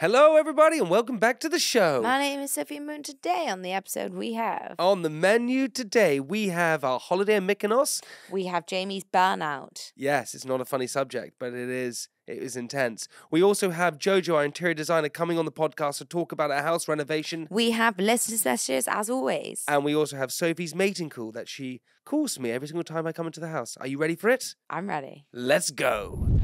Hello, everybody, and welcome back to the show. My name is Sophie Moon. Today on the episode we have On the menu today, we have our holiday in Mykonos. we have Jamie's burnout. Yes, it's not a funny subject, but it is it is intense. We also have Jojo, our interior designer, coming on the podcast to talk about our house renovation. We have listeners messages as always. And we also have Sophie's mating call that she calls me every single time I come into the house. Are you ready for it? I'm ready. Let's go.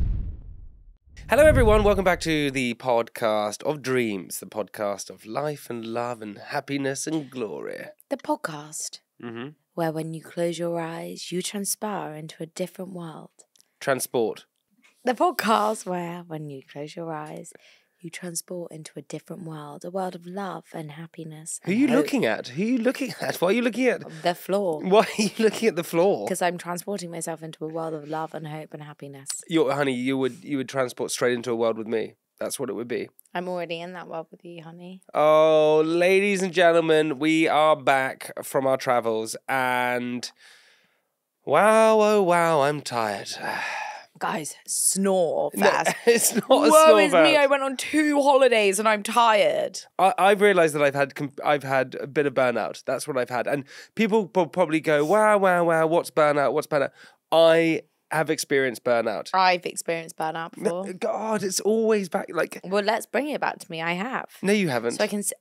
Hello, everyone. Welcome back to the podcast of dreams, the podcast of life and love and happiness and glory. The podcast Mm-hmm. where when you close your eyes, you transpire into a different world. Transport. The podcast where when you close your eyes, you transport into a different world, a world of love and happiness. Who are you hope. looking at? Who are you looking at? Why are you looking at? The floor. Why are you looking at the floor? Because I'm transporting myself into a world of love and hope and happiness. You, honey, you would you would transport straight into a world with me. That's what it would be. I'm already in that world with you, honey. Oh, ladies and gentlemen, we are back from our travels, and wow, oh wow, I'm tired. Guys, snore No, fast. it's not a snore is me! I went on two holidays and I'm tired. I, I've realised that I've had I've had a bit of burnout. That's what I've had, and people will probably go, "Wow, wow, wow! What's burnout? What's burnout?" I have experienced burnout. I've experienced burnout No, before. God, it's always back. Like, Well, let's bring it back to me. I have, no, you haven't. so I can. S-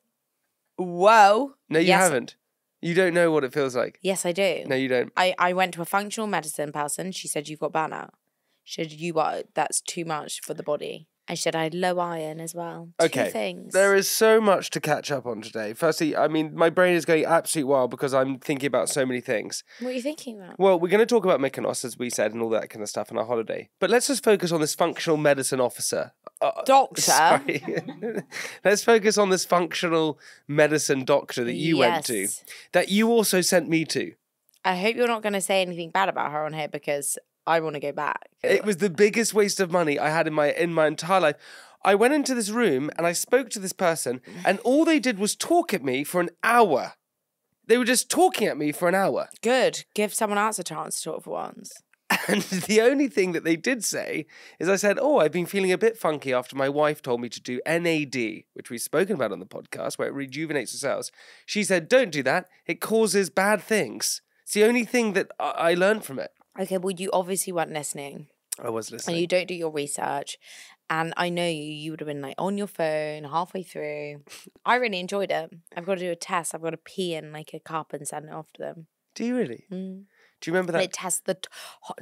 Whoa! no, you yes, haven't. You don't know what it feels like. Yes, I do. No, you don't. I I went to a functional medicine person. She said you've got burnout. She said you are that's too much for the body. And she said I had low iron as well. Two Okay, things. There is so much to catch up on today. Firstly, I mean, my brain is going absolute wild because I'm thinking about so many things. What are you thinking about? Well, we're going to talk about Mykonos, as we said, and all that kind of stuff on our holiday. But let's just focus on this functional medicine officer. Uh, Doctor. Sorry. let's focus on this functional medicine doctor that you went to, that you also sent me to. I hope you're not going to say anything bad about her on here because I want to go back. It was the biggest waste of money I had in my in my entire life. I went into this room and I spoke to this person, mm. and all they did was talk at me for an hour. They were just talking at me for an hour. Good. Give someone else a chance to talk for once. And the only thing that they did say is I said, Oh, I've been feeling a bit funky after my wife told me to do NAD, which we've spoken about on the podcast, where it rejuvenates the cells. She said, Don't do that. It causes bad things. It's the only thing that I, I learned from it. Okay, well, you obviously weren't listening. I was listening. and you don't do your research. And I know you, you would have been like on your phone halfway through. I really enjoyed it. I've got to do a test. I've got to pee in like a cup and send it off to them. do you really? Mm. Do you remember And that? it tests the t-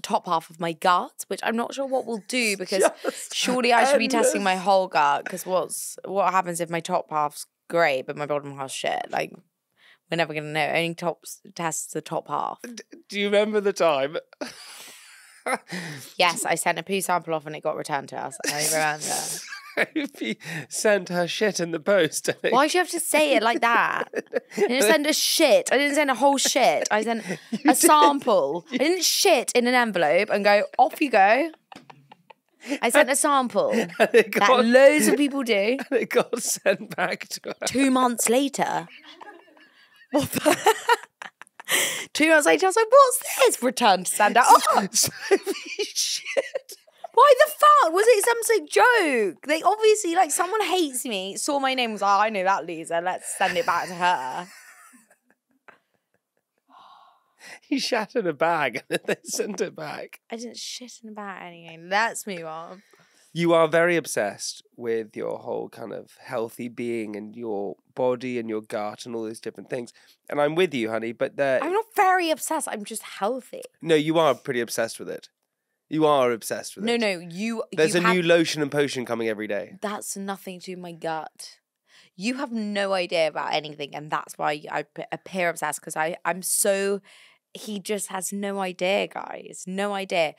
top half of my gut, which I'm not sure what we'll do because Just surely I should be testing my whole gut. Because what's what happens if my top half's great but my bottom half's shit? Like we're never gonna know. Only tops tests the top half. Do you remember the time? Yes, I sent a poo sample off and it got returned to us. I remember. Sophie sent her shit in the post. Why do you have to say it like that? I didn't send a shit. I didn't send a whole shit. I sent a sample. I didn't shit in an envelope and go, off you go. I sent a sample it that loads of people do. and it got sent back to her. Two months later. What the? Two months later, I was like, what's this? Return to sender. Oh, shit. why the fuck? Was it some joke? They obviously, like, someone hates me, saw my name, was like, "Oh, I know that Lisa, let's send it back to her. He shat in a bag and then they sent it back. I didn't shit in bag. anyway. Let's move on. You are very obsessed with your whole kind of healthy being and your body and your gut and all these different things. And I'm with you, honey, but there I'm not very obsessed. I'm just healthy. no, you are pretty obsessed with it. You are obsessed with No, it. no, no, you. There's you a have- new lotion and potion coming every day. That's nothing to my gut. You have no idea about anything, and that's why I appear obsessed because I I'm so. He just has no idea, guys. No idea.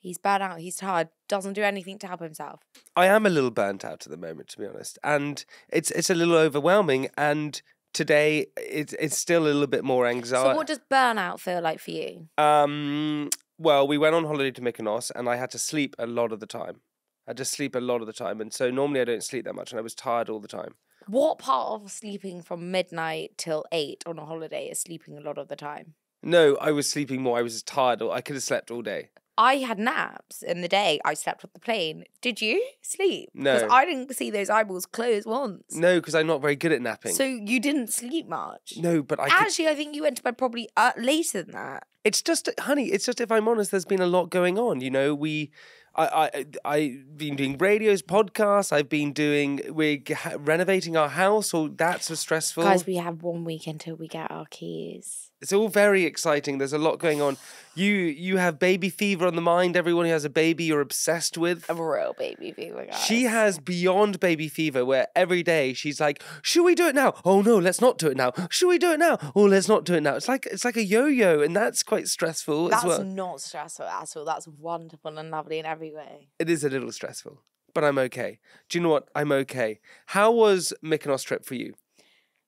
He's burnt out. He's tired. Doesn't do anything to help himself. I am a little burnt out at the moment, to be honest, and it's it's a little overwhelming. And today, it's it's still a little bit more anxiety. So, what does burnout feel like for you? Um, well, we went on holiday to Mykonos, and I had to sleep a lot of the time. I just sleep a lot of the time, and so normally I don't sleep that much, and I was tired all the time. What part of sleeping from midnight till eight on a holiday is sleeping a lot of the time? No, I was sleeping more. I was tired. I could have slept all day. I had naps in the day. I slept on the plane. Did you sleep? No. Because. I didn't see those eyeballs close once. No, because I'm not very good at napping. So you didn't sleep much. no, but I. Could, Actually, I think you went to bed probably uh, later than that. it's just, honey. It's just if I'm honest, there's been a lot going on. You know, we. I, I I've been doing radios, podcasts. I've been doing. We're ha- renovating our house. Or that's a stressful. Guys, we have one week until we get our keys. it's all very exciting. There's a lot going on. You you have baby fever on the mind. Everyone who has a baby, you're obsessed with. A real baby fever, guys. She has beyond baby fever where every day she's like, "Should we do it now? Oh no, let's not do it now. Should we do it now? Oh, let's not do it now." It's like it's like a yo-yo, and that's quite stressful That's as well. That's not stressful at all. That's wonderful and lovely in every way. It is a little stressful, but I'm okay. Do you know what? I'm okay. How was Mykonos trip for you?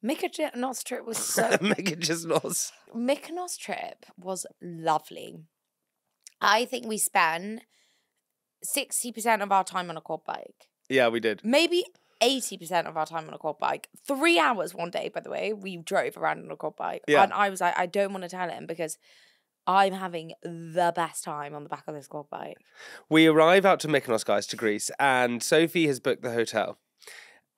Mykonos trip was so Mykonos. Mykonos trip was lovely. I think we spent sixty percent of our time on a quad bike, Yeah, we did. maybe eighty percent of our time on a quad bike. Three hours one day, by the way, we drove around on a quad bike, Yeah. and I was like, I don't want to tell him because I'm having the best time on the back of this quad bike. We arrive out to Mykonos, guys, to Greece, and Sophie has booked the hotel.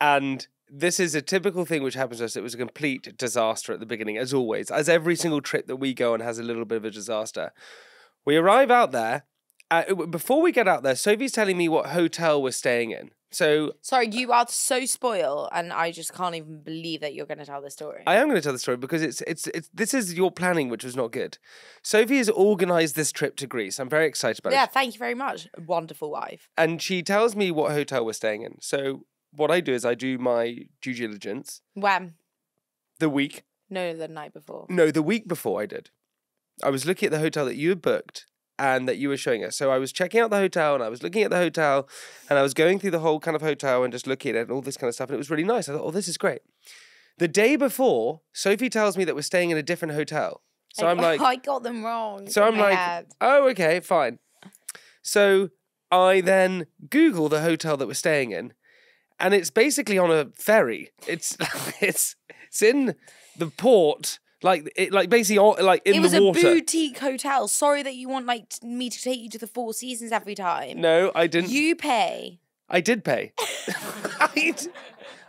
And this is a typical thing which happens to us. It was a complete disaster at the beginning, as always, as every single trip that we go on has a little bit of a disaster. We arrive out there. Uh, before we get out there, Sophie's telling me what hotel we're staying in. So Sorry, you are so spoiled, and I just can't even believe that you're going to tell the story. I am going to tell the story because it's it's it's this is your planning which was not good. Sophie has organised this trip to Greece. I'm very excited about yeah, it. Yeah, thank you very much, wonderful wife. And she tells me what hotel we're staying in. So what I do is I do my due diligence When? the week No, the night before. No, the week before I did. I was looking at the hotel that you had booked and that you were showing us. So I was checking out the hotel and I was looking at the hotel and I was going through the whole kind of hotel and just looking at it and all this kind of stuff. And it was really nice. I thought, oh, this is great. The day before, Sophie tells me that we're staying in a different hotel. So I'm like, I got them wrong. so I'm like, head. oh, okay, fine. So I then Google the hotel that we're staying in, and it's basically on a ferry. It's it's it's in the port, like it, like basically all, like in the water. it was a boutique hotel. Sorry that you want like me to take you to the Four Seasons every time. no, I didn't. You pay. I did pay. I,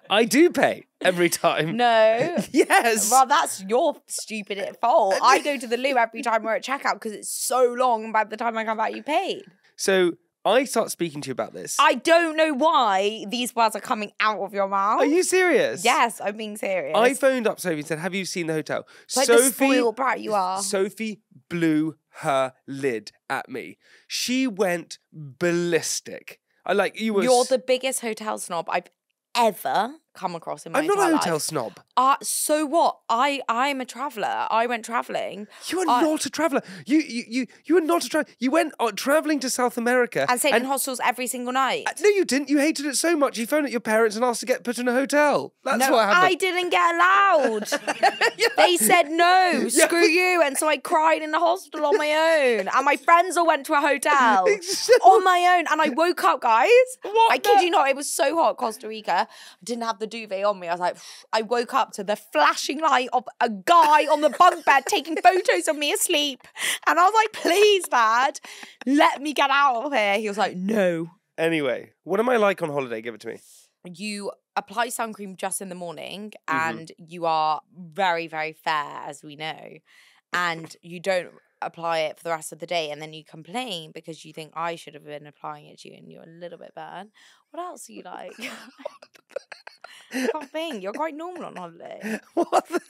I do pay every time. No. Yes. Well, that's your stupid fault. I go to the loo every time we're at checkout because it's so long, and by the time I come back, you paid. So I start speaking to you about this. I don't know why these words are coming out of your mouth. Are you serious? Yes, I'm being serious. I phoned up Sophie and said, "Have you seen the hotel?" like the spoiled brat you are. Sophie blew her lid at me. She went ballistic. I like you were. You're the biggest hotel snob I've ever come across in my I'm not a hotel life. snob. Uh, so what? I I'm a traveller. I went travelling You are I- not a traveller. You you you you are not a traveller. You went uh, traveling to South America and stayed in hostels every single night. Uh, no, you didn't. You hated it so much. You phoned at your parents and asked to get put in a hotel. That's no, what I didn't get allowed. They said no, screw you, and so I cried in the hospital on my own. And my friends all went to a hotel on my own, and I woke up, guys. What I kid the- you not, it was so hot, Costa Rica. I didn't have the duvet on me. I was like, I woke up to the flashing light of a guy on the bunk bed taking photos of me asleep, and I was like, please, Dad, let me get out of here. He was like, no. Anyway, what am I like on holiday? Give it to me. you apply sun cream just in the morning Mm-hmm. and you are very very fair as we know and you don't apply it for the rest of the day and then you complain because you think I should have been applying it to you and you're a little bit bad. What else are you like? Can't think. You're quite normal on holiday. What? The-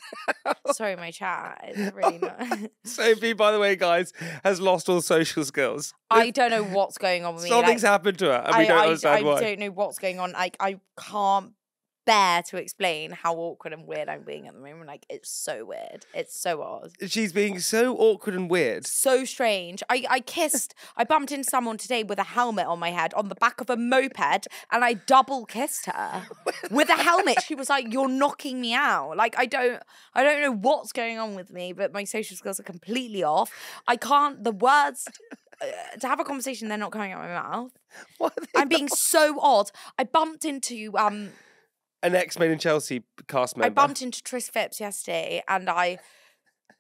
Sorry, my chat is really not. Sophie, by the way, guys, has lost all social skills. I don't know what's going on with me. Something's like, happened to her, and we I, don't I, understand I why. don't know what's going on. Like I can't bear to explain how awkward and weird I'm being at the moment. Like it's so weird. It's so odd. She's being so awkward and weird. So strange. I, I kissed, I bumped into someone today with a helmet on my head on the back of a moped and I double kissed her with a helmet. She was like, You're knocking me out. Like I don't I don't know what's going on with me, but my social skills are completely off. I can't the words uh, to have a conversation, they're not coming out of my mouth. What I'm being so odd. I bumped into um An ex Made in Chelsea cast member. I bumped into Tris Phipps yesterday and I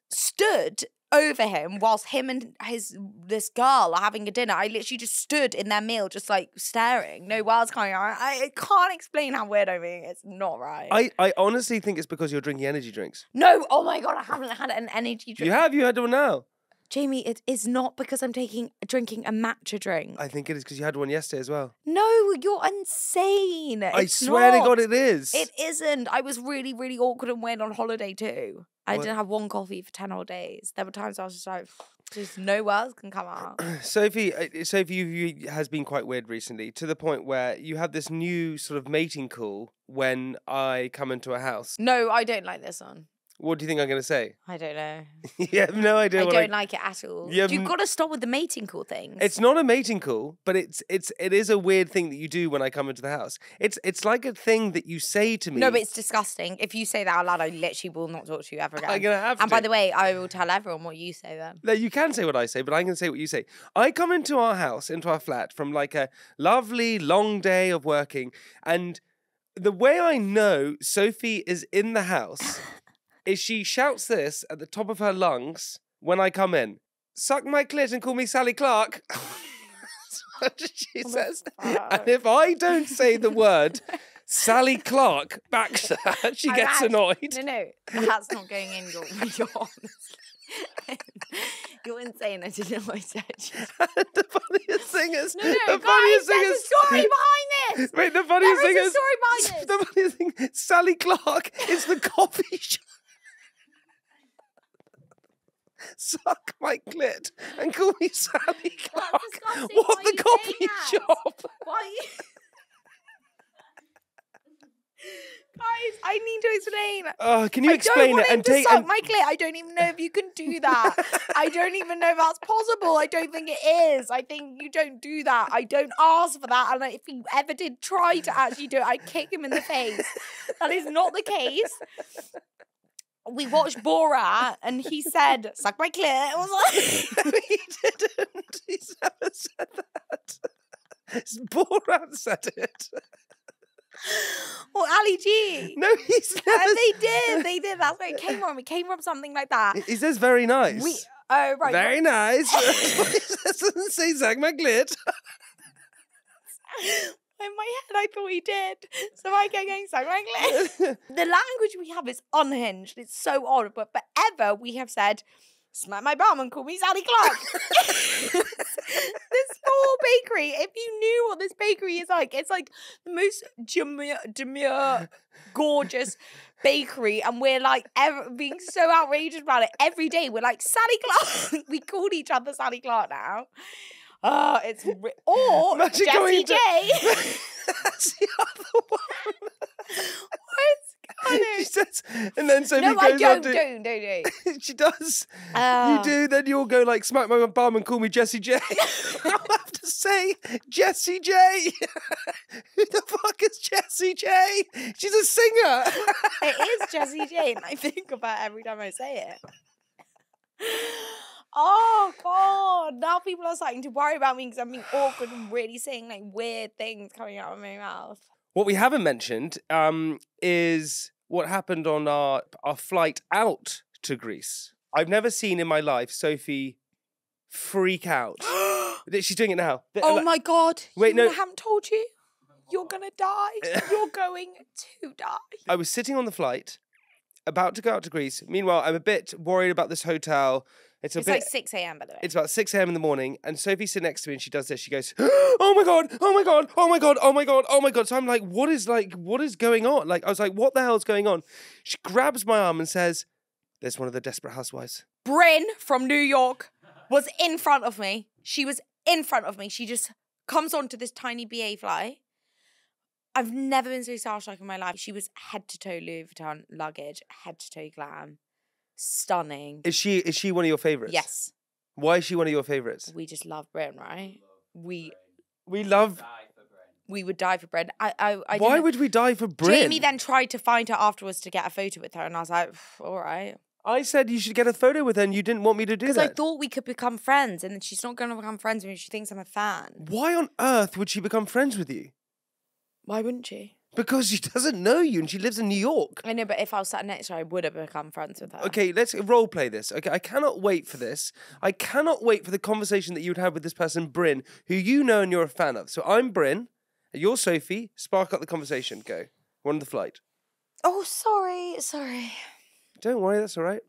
stood over him whilst him and his this girl are having a dinner. I literally just stood in their meal, just like staring. No words coming out. I, I can't explain how weird I'm being. It's not right. I, I honestly think it's because you're drinking energy drinks. no, oh my god, I haven't had an energy drink. You have, you had one now. Jamie, it is not because I'm taking drinking a matcha drink. I think it is because you had one yesterday as well. no, you're insane. I It's swear to God it is. It isn't. I was really, really awkward and weird on holiday too. I What- didn't have one coffee for 10 whole days. There were times I was just like, just no words can come out. Sophie, uh, Sophie, you, you has been quite weird recently to the point where you have this new sort of mating call when I come into a house. No, I don't like this one. What do you think I'm going to say? I don't know. you have no idea I don't like it at all. You have You've got to stop with the mating call thing. It's not a mating call, but it's it's it is a weird thing that you do when I come into the house. It's it's like a thing that you say to me. no, but it's disgusting. If you say that out loud, I literally will not talk to you ever again. I'm gonna have and to. by the way, I will tell everyone what you say then. No, you can say what I say, but I'm going to say what you say. I come into our house, into our flat, from like a lovely long day of working, and the way I know Sophie is in the house is she shouts this at the top of her lungs when I come in. Suck my clit and call me Sally Clarke. That's what she oh the says. fuck? And if I don't say the word Sally Clarke back to her, she I'm gets annoyed. No, no, that's not going in. You're, you're insane. I didn't know I said. the funniest thing is, No, no, the guys, funniest thing there's is, a story behind this. Wait, the funniest There thing is a is, story behind this. the funniest thing, Sally Clarke is the coffee shop. Suck my clit and call me Sally Clark. What the are you coffee saying that? shop? Why? Guys, I need to explain. Oh, can you I don't explain want it and to take? suck And, my clit. I don't even know if you can do that. I don't even know if that's possible. I don't think it is. I think you don't do that. I don't ask for that. And if he ever did try to actually do it, I'd kick him in the face. That is not the case. We watched Borat and he said, suck my clit. I was like, he didn't. He's never said that. It's Borat said it. or Ali G. No, he's uh, never. And they did. They did. That's where it came from. It came from something like that. He says very nice. We, oh, right. Very nice. he doesn't say Zach McGlit. In my head, I thought he did. So I go going, my clit. the language we have is unhinged. It's so odd, but forever we have said, smack my bum and call me Sally Clarke. this small bakery, if you knew what this bakery is like, it's like the most demure, demure gorgeous bakery. And we're like ever, being so outrageous about it every day. We're like, Sally Clarke. we call each other Sally Clarke now. Oh, it's ri- or Imagine Jessie going J. That's the other one. What? she says, and then Sophie no, I goes don't, on to. don't, don't, don't. she does. Oh. You ah. do, then you'll go like smack my bum and call me Jessie J. I'll have to say Jessie J. Who the fuck is Jessie J? She's a singer. It is Jessie J, and I think about it every time I say it. Oh God! Now people are starting to worry about me because I'm being awkward and really saying like weird things coming out of my mouth. What we haven't mentioned um, is what happened on our our flight out to Greece. I've never seen in my life Sophie freak out. She's doing it now. Oh like- my God! Wait, you no. I haven't told you. You're gonna die. You're going to die. I was sitting on the flight, about to go out to Greece. Meanwhile, I'm a bit worried about this hotel. It's a It's bit. like six a.m. by the way. It's about 6 a.m. in the morning, and Sophie's sitting next to me, and she does this. She goes, "Oh my god! Oh my god! Oh my god! Oh my god! Oh my god!" So I'm like, "What is like? What is going on?" Like I was like, "What the hell is going on?" She grabs my arm and says, "There's one of the desperate housewives." Brynn from New York was in front of me. She was in front of me. She just comes onto this tiny BA fly. I've never been so starstruck in my life. She was head to toe Louis Vuitton luggage, head to toe glam, stunning. Is she is she one of your favorites? Yes, Why is she one of your favorites? we just love Brynn, right? We We love. we would die for Brynn. I I, I Why would we die for Brynn? Jamie then tried to find her afterwards to get a photo with her, and I was like, all right. I said you should get a photo with her, and you didn't want me to do that. Because I thought we could become friends, and then she's not going to become friends with me. She thinks I'm a fan. Why on earth would she become friends with you? Why wouldn't she? Because she doesn't know you and she lives in New York. I know, but if I was sat next to her, I would have become friends with her. Okay, let's role play this. Okay, I cannot wait for this. I cannot wait for the conversation that you would have with this person, Brynn, who you know and you're a fan of. So I'm Brynn, and you're Sophie. Spark up the conversation. Go. We're on the flight. Oh, sorry, sorry. Don't worry, that's all right.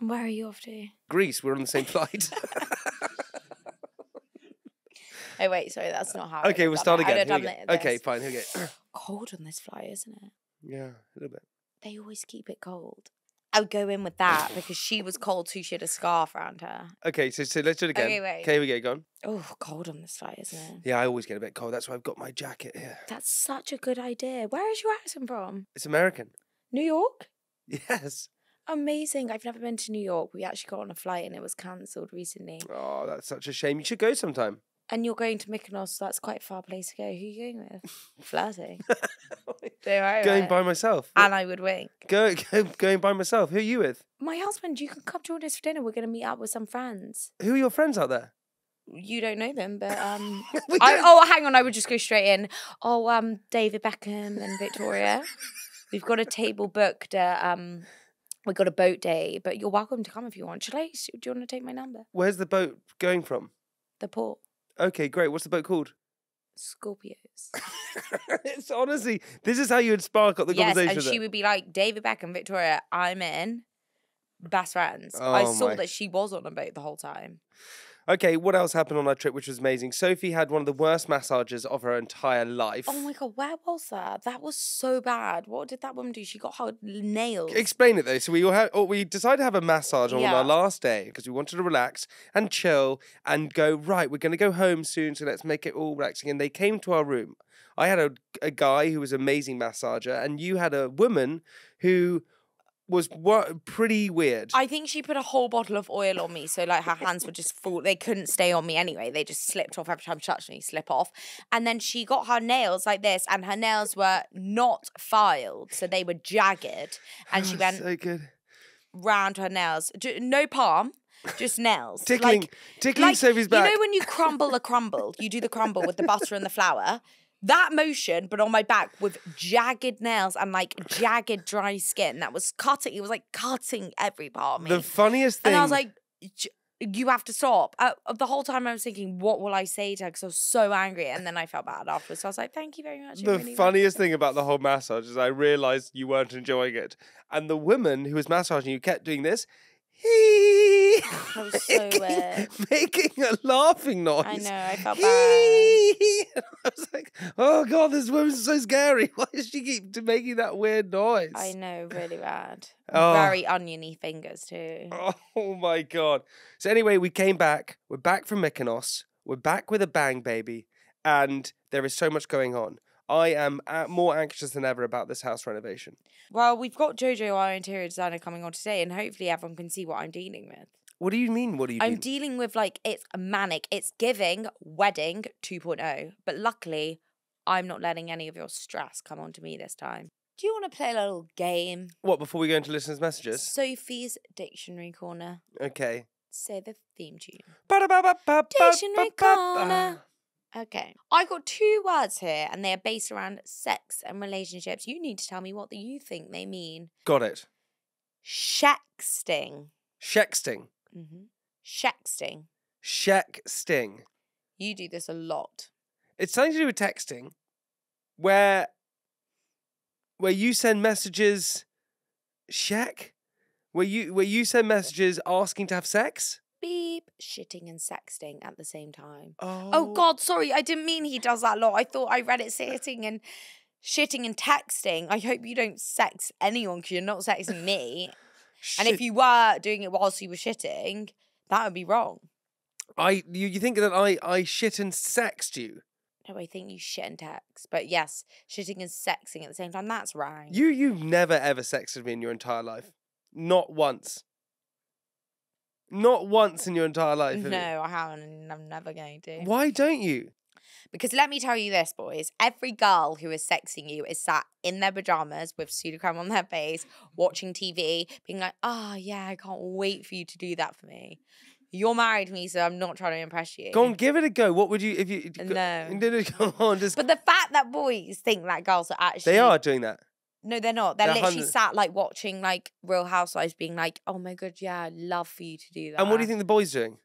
Where are you off to? Greece, we're on the same flight. Oh wait, sorry, that's not how. Okay, we'll done start it. I'd again. Here done go. it Okay, fine. Here we go. Cold on this flight, isn't it? yeah, a little bit. They always keep it cold. I would go in with that because she was cold too. She had a scarf around her. Okay, so, so let's do it again. Okay, wait. Okay, here we go. Go on. Oh, cold on this flight, isn't it? Yeah, I always get a bit cold. That's why I've got my jacket here. That's such a good idea. Where is your accent from? It's American. New York? Yes. Amazing. I've never been to New York. We actually got on a flight and it was cancelled recently. Oh, that's such a shame. You should go sometime. And you're going to Mykonos, so that's quite a far place to go. Who are you going with? Flirting. Don't going by myself. And I would wink. Go, go, going by myself. Who are you with? My husband, you can come join us for dinner. We're going to meet up with some friends. Who are your friends out there? You don't know them, but um, I, oh, hang on. I would just go straight in. Oh, um, David Beckham and Victoria. We've got a table booked. Uh, um, we got a boat day, but you're welcome to come if you want. Should I? Do you want to take my number? Where's the boat going from? The port. Okay, great. What's the boat called? Scorpios. it's honestly, this is how you would spark up the yes, conversation. and she would be like, David Beckham, Victoria, I'm in. Best friends. Oh I saw my. that she was on a boat the whole time. Okay, what else happened on our trip, which was amazing? Sophie had one of the worst massages of her entire life. Oh my god, where was that? That was so bad. What did that woman do? She got her nails. Explain it though. So we all had, oh, we decided to have a massage on Yeah. our last day because we wanted to relax and chill and go right. We're going to go home soon, so let's make it all relaxing. And they came to our room. I had a, a guy who was an amazing massager, and you had a woman who was wa- pretty weird. I think she put a whole bottle of oil on me, so like her hands were just full. They couldn't stay on me anyway. They just slipped off every time she touched me, slip off. And then she got her nails like this, and her nails were not filed, so they were jagged. And she Oh, went so good. round her nails, no palm, just nails, Tickling, Like, tickling like, Sophie's back. You know when you crumble a crumble, you do the crumble with the butter and the flour. That motion, but on my back with jagged nails and like jagged dry skin that was cutting. It was like cutting every part of me. the funniest thing. and I was like, "You have to stop." Uh, the whole time I was thinking, "What will I say to her?" Because I was so angry, and then I felt bad afterwards. So I was like, "Thank you very much." the really funniest thing about the whole massage is I realized you weren't enjoying it, and the woman who was massaging you kept doing this. Hee, That was so making, weird. making a laughing noise. I know. I felt bad. I was like, "Oh god, this woman's so scary. Why does she keep making that weird noise?" I know, really bad. Oh. Very oniony fingers too. Oh my god. So anyway, we came back. We're back from Mykonos. We're back with a bang, baby, and there is so much going on. I am uh, more anxious than ever about this house renovation. Well, we've got Jojo, our interior designer, coming on today, and hopefully everyone can see what I'm dealing with. What do you mean? What do you I'm mean? dealing with like it's manic. It's giving wedding 2.0. But luckily, I'm not letting any of your stress come onto me this time. Do you want to play a little game? what before we go into listeners' messages? Sophie's Dictionary Corner. Okay. Say the theme tune. Dictionary corner. Okay. I got two words here, and they are based around sex and relationships. You need to tell me what you think they mean. Got it. Shexting. Shexting. Mm-hmm. Shexting. Shexting. You do this a lot. It's something to do with texting, where where you send messages. Sheck. Where you where you send messages asking to have sex. Beep, shitting and sexting at the same time. Oh, Oh God, sorry, I didn't mean he does that a lot. I thought I read it sitting and shitting and texting. I hope you don't sex anyone because you're not sexing me. And if you were doing it whilst you were shitting, that would be wrong. I you, you think that I I shit and sexed you? No, I think you shit and text. But yes, shitting and sexing at the same time, that's right. You you've never ever sexted me in your entire life, not once. Not once in your entire life. No, I haven't, and I'm never going to. Why don't you? Because let me tell you this, boys. Every girl who is sexing you is sat in their pajamas with Sudocrem on their face, watching TV, being like, oh, yeah, I can't wait for you to do that for me. You're married to me, so I'm not trying to impress you. Go on, give it a go. What would you if you? No. no, no, come on, just. But the fact that boys think that girls are actually they are doing that. No, they're not. They're, They're literally hundred- sat like watching like Real Housewives, being like, "Oh my god, yeah, I'd love for you to do that." And what do you think the boys doing?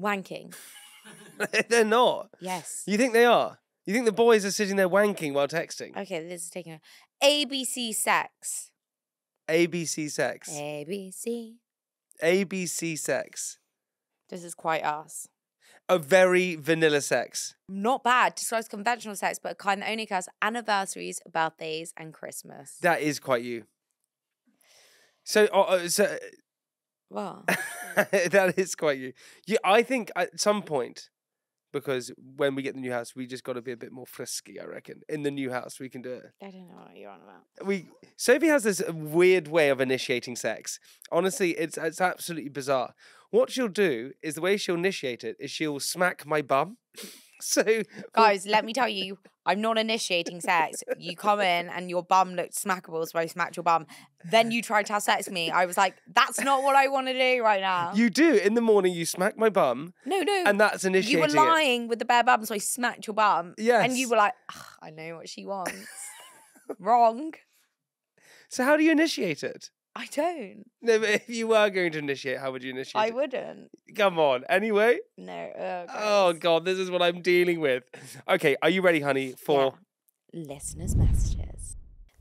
Wanking. They're not. Yes. You think they are? You think the boys are sitting there wanking while texting? Okay, this is taking a ABC sex. ABC sex. ABC. ABC sex. This is quite us. A very vanilla sex. Not bad. Describes conventional sex, but a kind that only occurs anniversaries, birthdays, and Christmas. That is quite you. So, uh, uh, so Well, that is quite you. Yeah, I think at some point, because when we get the new house, we just got to be a bit more frisky. I reckon in the new house we can do it. I don't know what you're on about. We Sophie has this uh, weird way of initiating sex. Honestly, it's it's absolutely bizarre. What she'll do is the way she'll initiate it is she'll smack my bum. So Guys, let me tell you, I'm not initiating sex. You come in and your bum looked smackable, so I smacked your bum. Then you tried to have sex with me. I was like, that's not what I want to do right now. you do in the morning. You smack my bum, no, no. and that's initiating you were it. lying with the bare bum, so I smacked your bum. Yes. And you were like, I know what she wants. Wrong. So how do you initiate it? I don't. No, but if you were going to initiate, how would you initiate I it? wouldn't. Come on. Anyway. No. Uh, Oh. God, this is what I'm dealing with. Okay, are you ready, honey? For Yeah. listeners' messages.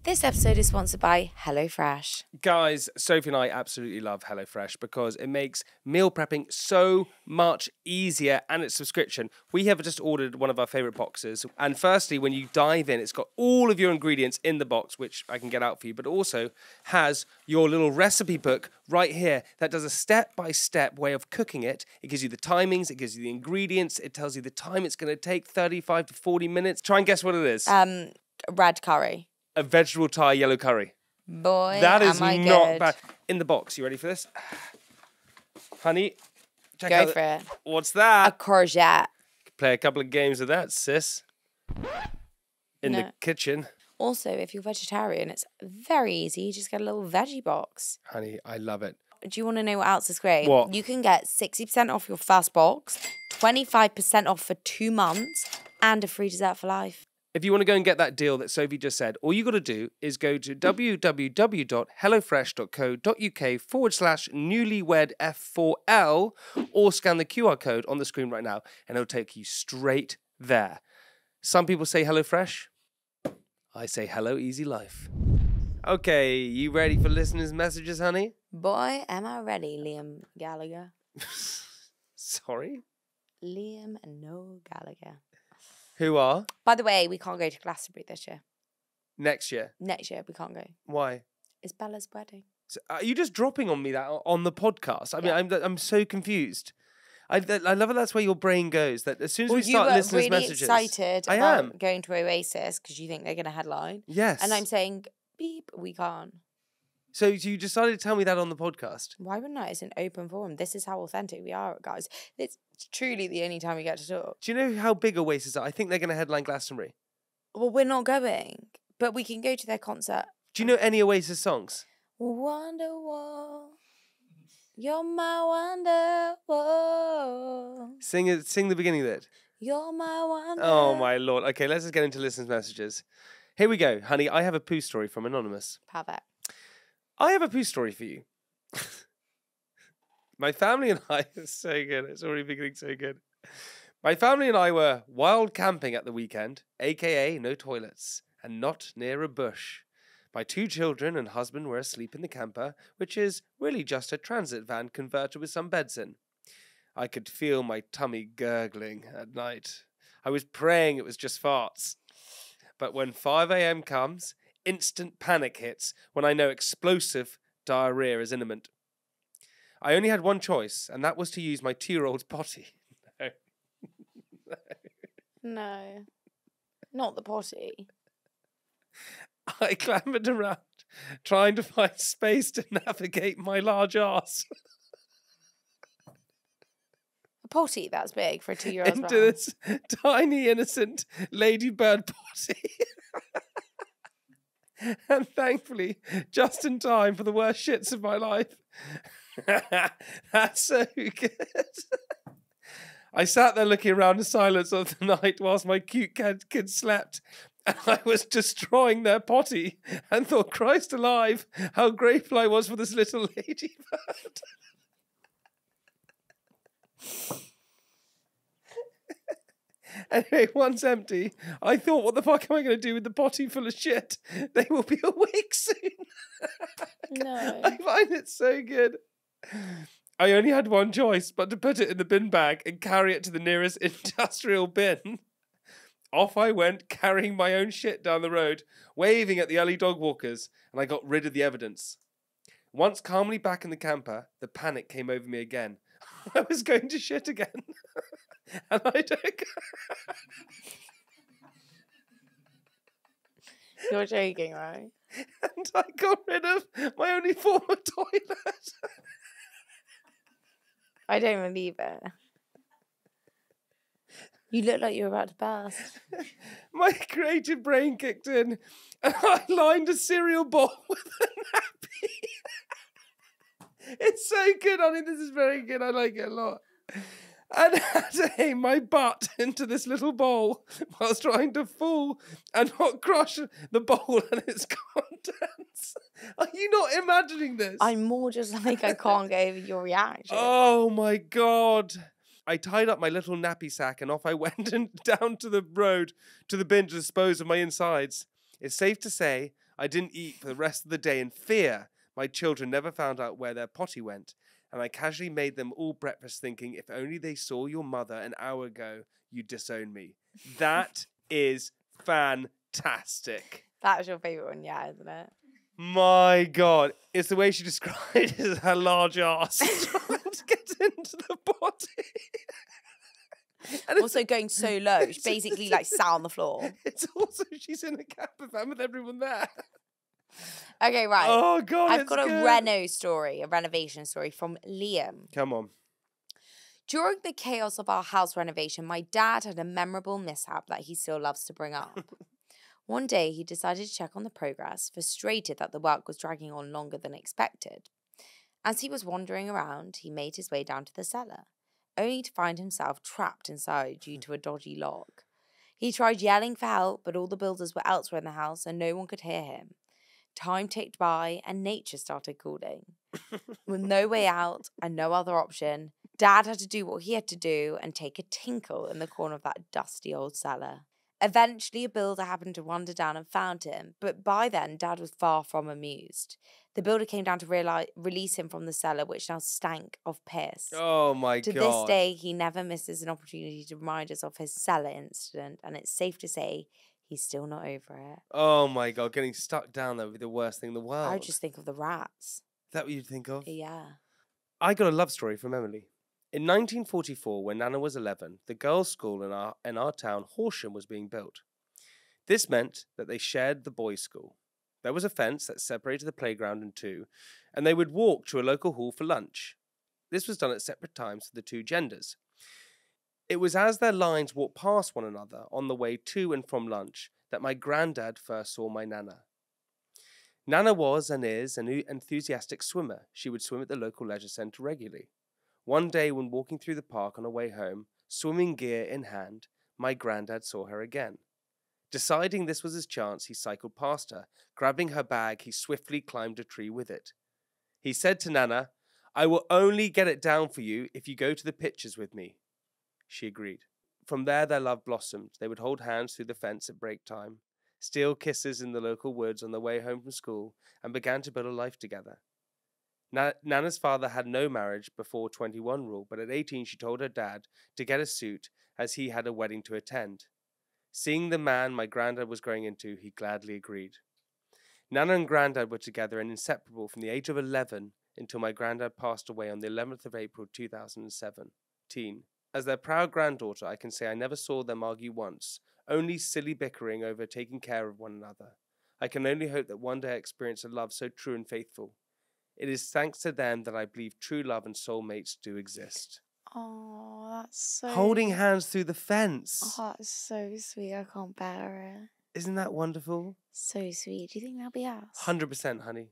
This episode is sponsored by HelloFresh. guys, Sophie and I absolutely love HelloFresh because it makes meal prepping so much easier and it's subscription. We have just ordered one of our favorite boxes. And firstly, when you dive in, it's got all of your ingredients in the box, which I can get out for you, but also has your little recipe book right here that does a step by step way of cooking it. It gives you the timings, it gives you the ingredients, it tells you the time it's going to take 35 to 40 minutes. Try and guess what it is. Um, red curry. A vegetable Thai yellow curry. Boy, That is am I not good. bad. In the box, you ready for this? Honey, check Go out. for it. What's that? A courgette. Play a couple of games of that, sis. In the kitchen. Also, if you're vegetarian, it's very easy. You just get a little veggie box. Honey, I love it. Do you want to know what else is great? What? You can get 60% off your first box, 25% off for two months, and a free dessert for life. If you want to go and get that deal that Sophie just said, all you got to do is go to www.hellofresh.co.uk forward slash newlywed F4L or scan the QR code on the screen right now and it'll take you straight there. Some people say HelloFresh. I say hello, easy life. Okay, you ready for listeners' messages, honey? Boy, am I ready, Liam Gallagher. Sorry. Liam Noel Gallagher. Who are? By the way, we can't go to Glastonbury this year. Next year. Next year, we can't go. Why? It's Bella's wedding. So, uh, are you just dropping on me that on the podcast? I mean, Yeah. I'm I'm so confused. I, I love it. That's where your brain goes. That as soon as Well, we start listeners' really messages, excited I about am. going to Oasis because you think they're going to headline. Yes. And I'm saying, beep, we can't. So you decided to tell me that on the podcast. Why wouldn't I? It's an open forum. This is how authentic we are, guys. It's truly the only time we get to talk. Do you know how big Oasis are? I think they're going to headline Glastonbury. Well, we're not going, but we can go to their concert. Do you know any Oasis songs? Wonderwall, you're my wonderwall. Sing it. Sing the beginning of it. You're my wonder. Oh my lord. Okay, let's just get into listeners' messages. Here we go, honey. I have a poo story from anonymous. Perfect. I have a poo story for you. My family and I it's so good. It's already beginning so good. My family and I were wild camping at the weekend, aka no toilets, and not near a bush. My two children and husband were asleep in the camper, which is really just a transit van converted with some beds in. I could feel my tummy gurgling at night. I was praying it was just farts. But when 5 a.m. comes, instant panic hits when I know explosive diarrhea is imminent. I only had one choice, and that was to use my two year old's potty. No. No, not the potty. I clambered around, trying to find space to navigate my large ass A potty that's big for a two-year-old. into this tiny, innocent ladybird potty. and thankfully, just in time for the worst shits of my life. That's so good. I sat there looking around in silence of the night whilst my cute kid slept. And I was destroying their potty and thought, Christ alive, how grateful I was for this little ladybird. Anyway, once empty, I thought, what the fuck am I going to do with the potty full of shit? They will be awake soon. No. I find it so good. I only had one choice, but to put it in the bin bag and carry it to the nearest industrial bin. Off I went, carrying my own shit down the road, waving at the early dog walkers, and I got rid of the evidence. Once calmly back in the camper, the panic came over me again. I was going to shit again. and I don't. You're joking, right? and I got rid of my only former toilet. I don't believe it. You look like you're about to burst. my creative brain kicked in, and I lined a cereal bowl with a nappy. it's so good, honey. This is very good. I like it a lot. And had to aim my butt into this little bowl whilst trying to fool and not crush the bowl and its contents. Are you not imagining this? I'm more just like I can't get over your reaction. Oh my god. I tied up my little nappy sack and off I went and down to the road to the bin to dispose of my insides. It's safe to say I didn't eat for the rest of the day in fear my children never found out where their potty went. And I casually made them all breakfast thinking if only they saw your mother an hour ago, you'd disown me. That is fantastic. That was your favourite one, yeah, isn't it? My God, it's the way she described it as her large ass trying to get into the body. And Also going so low, she basically like sat on the floor. it's also she's in a camper van with everyone there. Okay, right. Oh God, I've got a good. reno story, a renovation story from Liam. Come on. During the chaos of our house renovation, my dad had a memorable mishap that he still loves to bring up. One day, he decided to check on the progress, frustrated that the work was dragging on longer than expected. As he was wandering around, he made his way down to the cellar, only to find himself trapped inside due to a dodgy lock. He tried yelling for help, but all the builders were elsewhere in the house and no one could hear him. Time ticked by and nature started calling. With no way out and no other option, Dad had to do what he had to do and take a tinkle in the corner of that dusty old cellar. Eventually, a builder happened to wander down and found him, but by then, Dad was far from amused. The builder came down to reali- release him from the cellar, which now stank of piss. Oh my to God. this day, he never misses an opportunity to remind us of his cellar incident, and it's safe to say he's still not over it. Oh my God, getting stuck down there would be the worst thing in the world. I just think of the rats. Is that what you'd think of? Yeah. I got a love story from Emily. In 1944, when Nana was 11, the girls' school in our, in our town, Horsham, was being built. This meant that they shared the boys' school. There was a fence that separated the playground in two, and they would walk to a local hall for lunch. This was done at separate times for the two genders. It was as their lines walked past one another on the way to and from lunch that my granddad first saw my Nana. Nana was and is an enthusiastic swimmer. She would swim at the local leisure centre regularly. One day, when walking through the park on her way home, swimming gear in hand, my granddad saw her again. Deciding this was his chance, he cycled past her. Grabbing her bag, he swiftly climbed a tree with it. He said to Nana, I will only get it down for you if you go to the pictures with me. She agreed. From there, their love blossomed. They would hold hands through the fence at break time, steal kisses in the local woods on their way home from school, and began to build a life together. Na- Nana's father had no marriage before 21 rule, but at 18 she told her dad to get a suit as he had a wedding to attend. Seeing the man my granddad was growing into, he gladly agreed. Nana and granddad were together and inseparable from the age of 11 until my granddad passed away on the 11th of April 2017. As their proud granddaughter, I can say I never saw them argue once, only silly bickering over taking care of one another. I can only hope that one day I experience a love so true and faithful. It is thanks to them that I believe true love and soulmates do exist. Oh, that's so. Holding hands through the fence. Oh, that's so sweet. I can't bear it. Isn't that wonderful? So sweet. Do you think that'll be us? 100%, honey.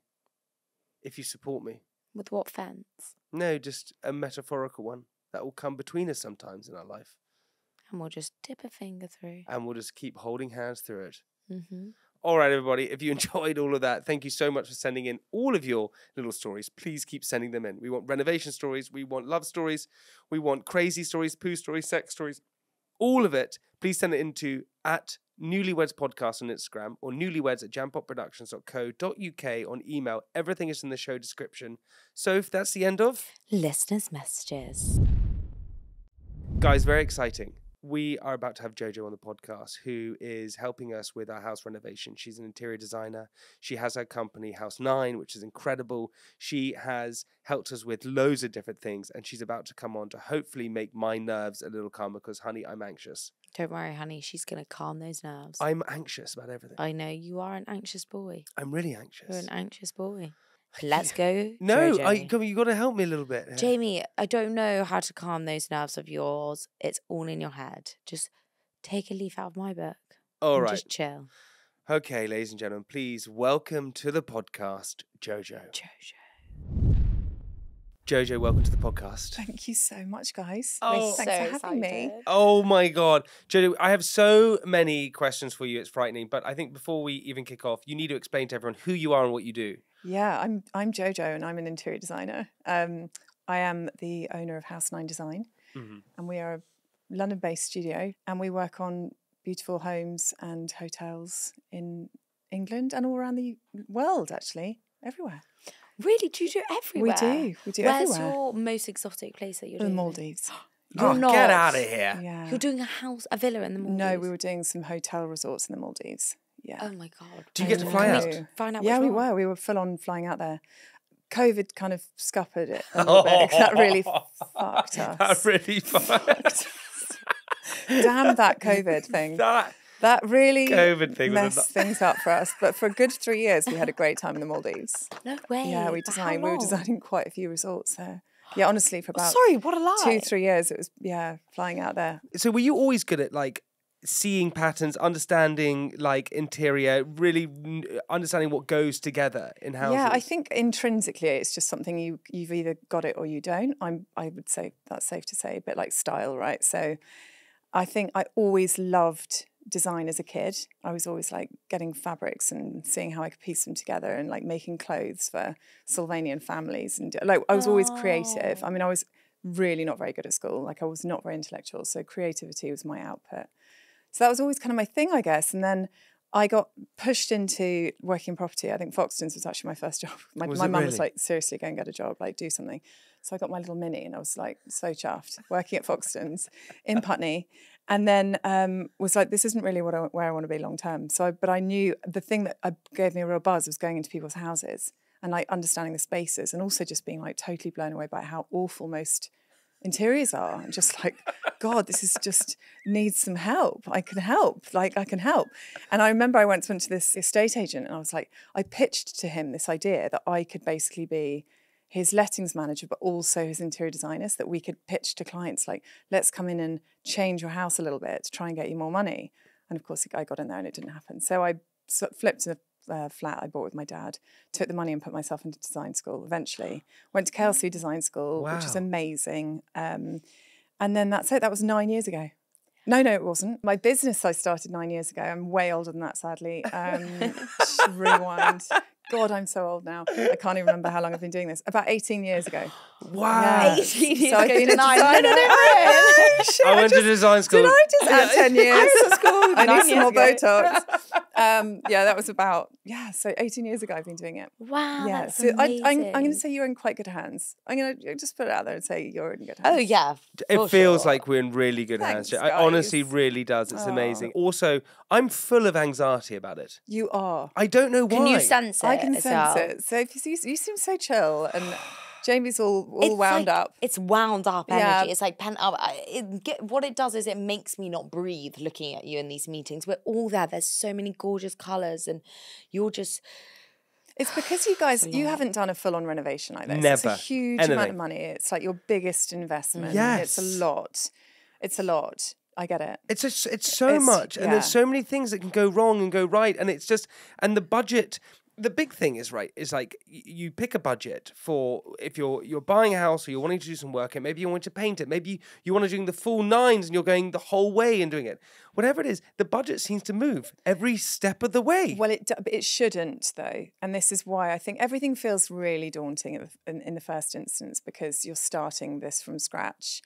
If you support me. With what fence? No, just a metaphorical one that will come between us sometimes in our life. And we'll just dip a finger through. And we'll just keep holding hands through it. Mm-hmm. All right, everybody. If you enjoyed all of that, thank you so much for sending in all of your little stories. Please keep sending them in. We want renovation stories. We want love stories. We want crazy stories, poo stories, sex stories, all of it. Please send it into at Newlyweds Podcast on Instagram or newlyweds at jampotproductions.co.uk on email. Everything is in the show description. So if that's the end of, Listeners' messages. Guys, very exciting. We are about to have Jojo on the podcast, who is helping us with our house renovation. She's an interior designer. She has her company, House Nine, which is incredible. She has helped us with loads of different things, and she's about to come on to hopefully make my nerves a little calmer because, honey, I'm anxious. Don't worry, honey. She's going to calm those nerves. I'm anxious about everything. I know you are an anxious boy. I'm really anxious. You're an anxious boy. Let's go. no. I, come- you got to help me a little bit. here. Jamie, I don't know how to calm those nerves of yours. It's all in your head. Just take a leaf out of my book. All right. Just chill. Okay, ladies and gentlemen, please welcome to the podcast, Jojo. Jojo. Jojo, welcome to the podcast. Thank you so much, guys. Oh. Thanks so for having me. excited. Oh my God. Jojo, I have so many questions for you. It's frightening. But I think before we even kick off, you need to explain to everyone who you are and what you do. Yeah, I'm I'm Jojo and I'm an interior designer. Um, I am the owner of House Nine Design, Mhm. and we are a London-based studio, and we work on beautiful homes and hotels in England and all around the world, actually, everywhere. Really? Do you do it everywhere? We do, we do Where's everywhere. your most exotic place that you're the doing? The Maldives. You're oh, not. Get out of here. Yeah. You're doing a house, a villa in the Maldives. no, we were doing some hotel resorts in the Maldives. Yeah. Oh my god. Do you I get to fly know. out? Find out. yeah, we one. were. We were full on flying out there. COVID kind of scuppered it a little bit. 'cause That really fucked us. That really fucked. Damn that COVID thing. that That really COVID thing was a messed things up for us. But for a good three years, we had a great time in the Maldives. No way. yeah, we designed. We were designing quite a few resorts there. Yeah, honestly, for oh, about Sorry, what a lie. two, three years, it was yeah, flying out there. So were you always good at like seeing patterns, understanding like interior, really understanding what goes together in houses? Yeah, I think intrinsically it's just something you you've either got it or you don't. I'm I would say that's safe to say, a bit like style, right? So I think I always loved design as a kid. I was always like getting fabrics and seeing how I could piece them together and like making clothes for Sylvanian families and like I was always creative. I mean, I was really not very good at school. Like I was not very intellectual, so creativity was my output. So that was always kind of my thing, I guess. And then I got pushed into working property. I think Foxtons was actually my first job. My, Was my mum was like, seriously, go and get a job, like do something. So I got my little mini and I was like so chuffed working at Foxtons in Putney. And then um, was like, this isn't really what I, where I want to be long term. So, I, but I knew the thing that uh, gave me a real buzz was going into people's houses and like understanding the spaces and also just being like totally blown away by how awful most interiors are and just like god this is just needs some help. I can help. Like i can help. And i remember i once went to this estate agent and i was like i pitched to him this idea that i could basically be his lettings manager but also his interior designers that we could pitch to clients like let's come in and change your house a little bit to try and get you more money and of course i got in there and it didn't happen so i flipped a uh, flat I bought with my dad, took the money and put myself into design school. Eventually, went to KLC Design School, which is amazing. Um, and then that's it. That was nine years ago. No, no, it wasn't. My business I started nine years ago. I'm way older than that, sadly. Um, rewind. God, I'm so old now. I can't even remember how long I've been doing this. About 18 years ago. wow. Yeah. 18 years So I've been a designer. I I went to design school. Did I just add 10 years? I was at school I need some more. Botox. Um, yeah, that was about, yeah, so 18 years ago I've been doing it. Wow, yeah, that's so I, amazing. I'm, I'm going to say you're in quite good hands. I'm going to just put it out there and say you're in good hands. Oh yeah, It feels sure. like we're in really good hands. Thanks, It honestly really does. It's Aw. amazing. Also, I'm full of anxiety about it. You are. I don't know why. Can you sense it? I can as sense well? it. So if you, see, you seem so chill and Jamie's all, all It's wound like- up. It's wound up Yeah. energy. It's like pent up. It, get, what it does is it makes me not breathe looking at you in these meetings. We're all there. There's so many gorgeous colours, and you're just It's because you guys, you haven't done a full on renovation like this. It's Never. a huge amount of money. It's like your biggest investment. Yes. It's a lot. It's a lot. I get it. It's just, it's so It's- much, and there's so many things that can go wrong and go right, and it's just, and the budget. The big thing is right is like you pick a budget for if you're you're buying a house or you're wanting to do some work, and maybe you want to paint it, maybe you, want to do the full nines and you're going the whole way and doing it. Whatever it is, the budget seems to move every step of the way. Well, it it shouldn't though, and this is why I think everything feels really daunting in, in the first instance because you're starting this from scratch,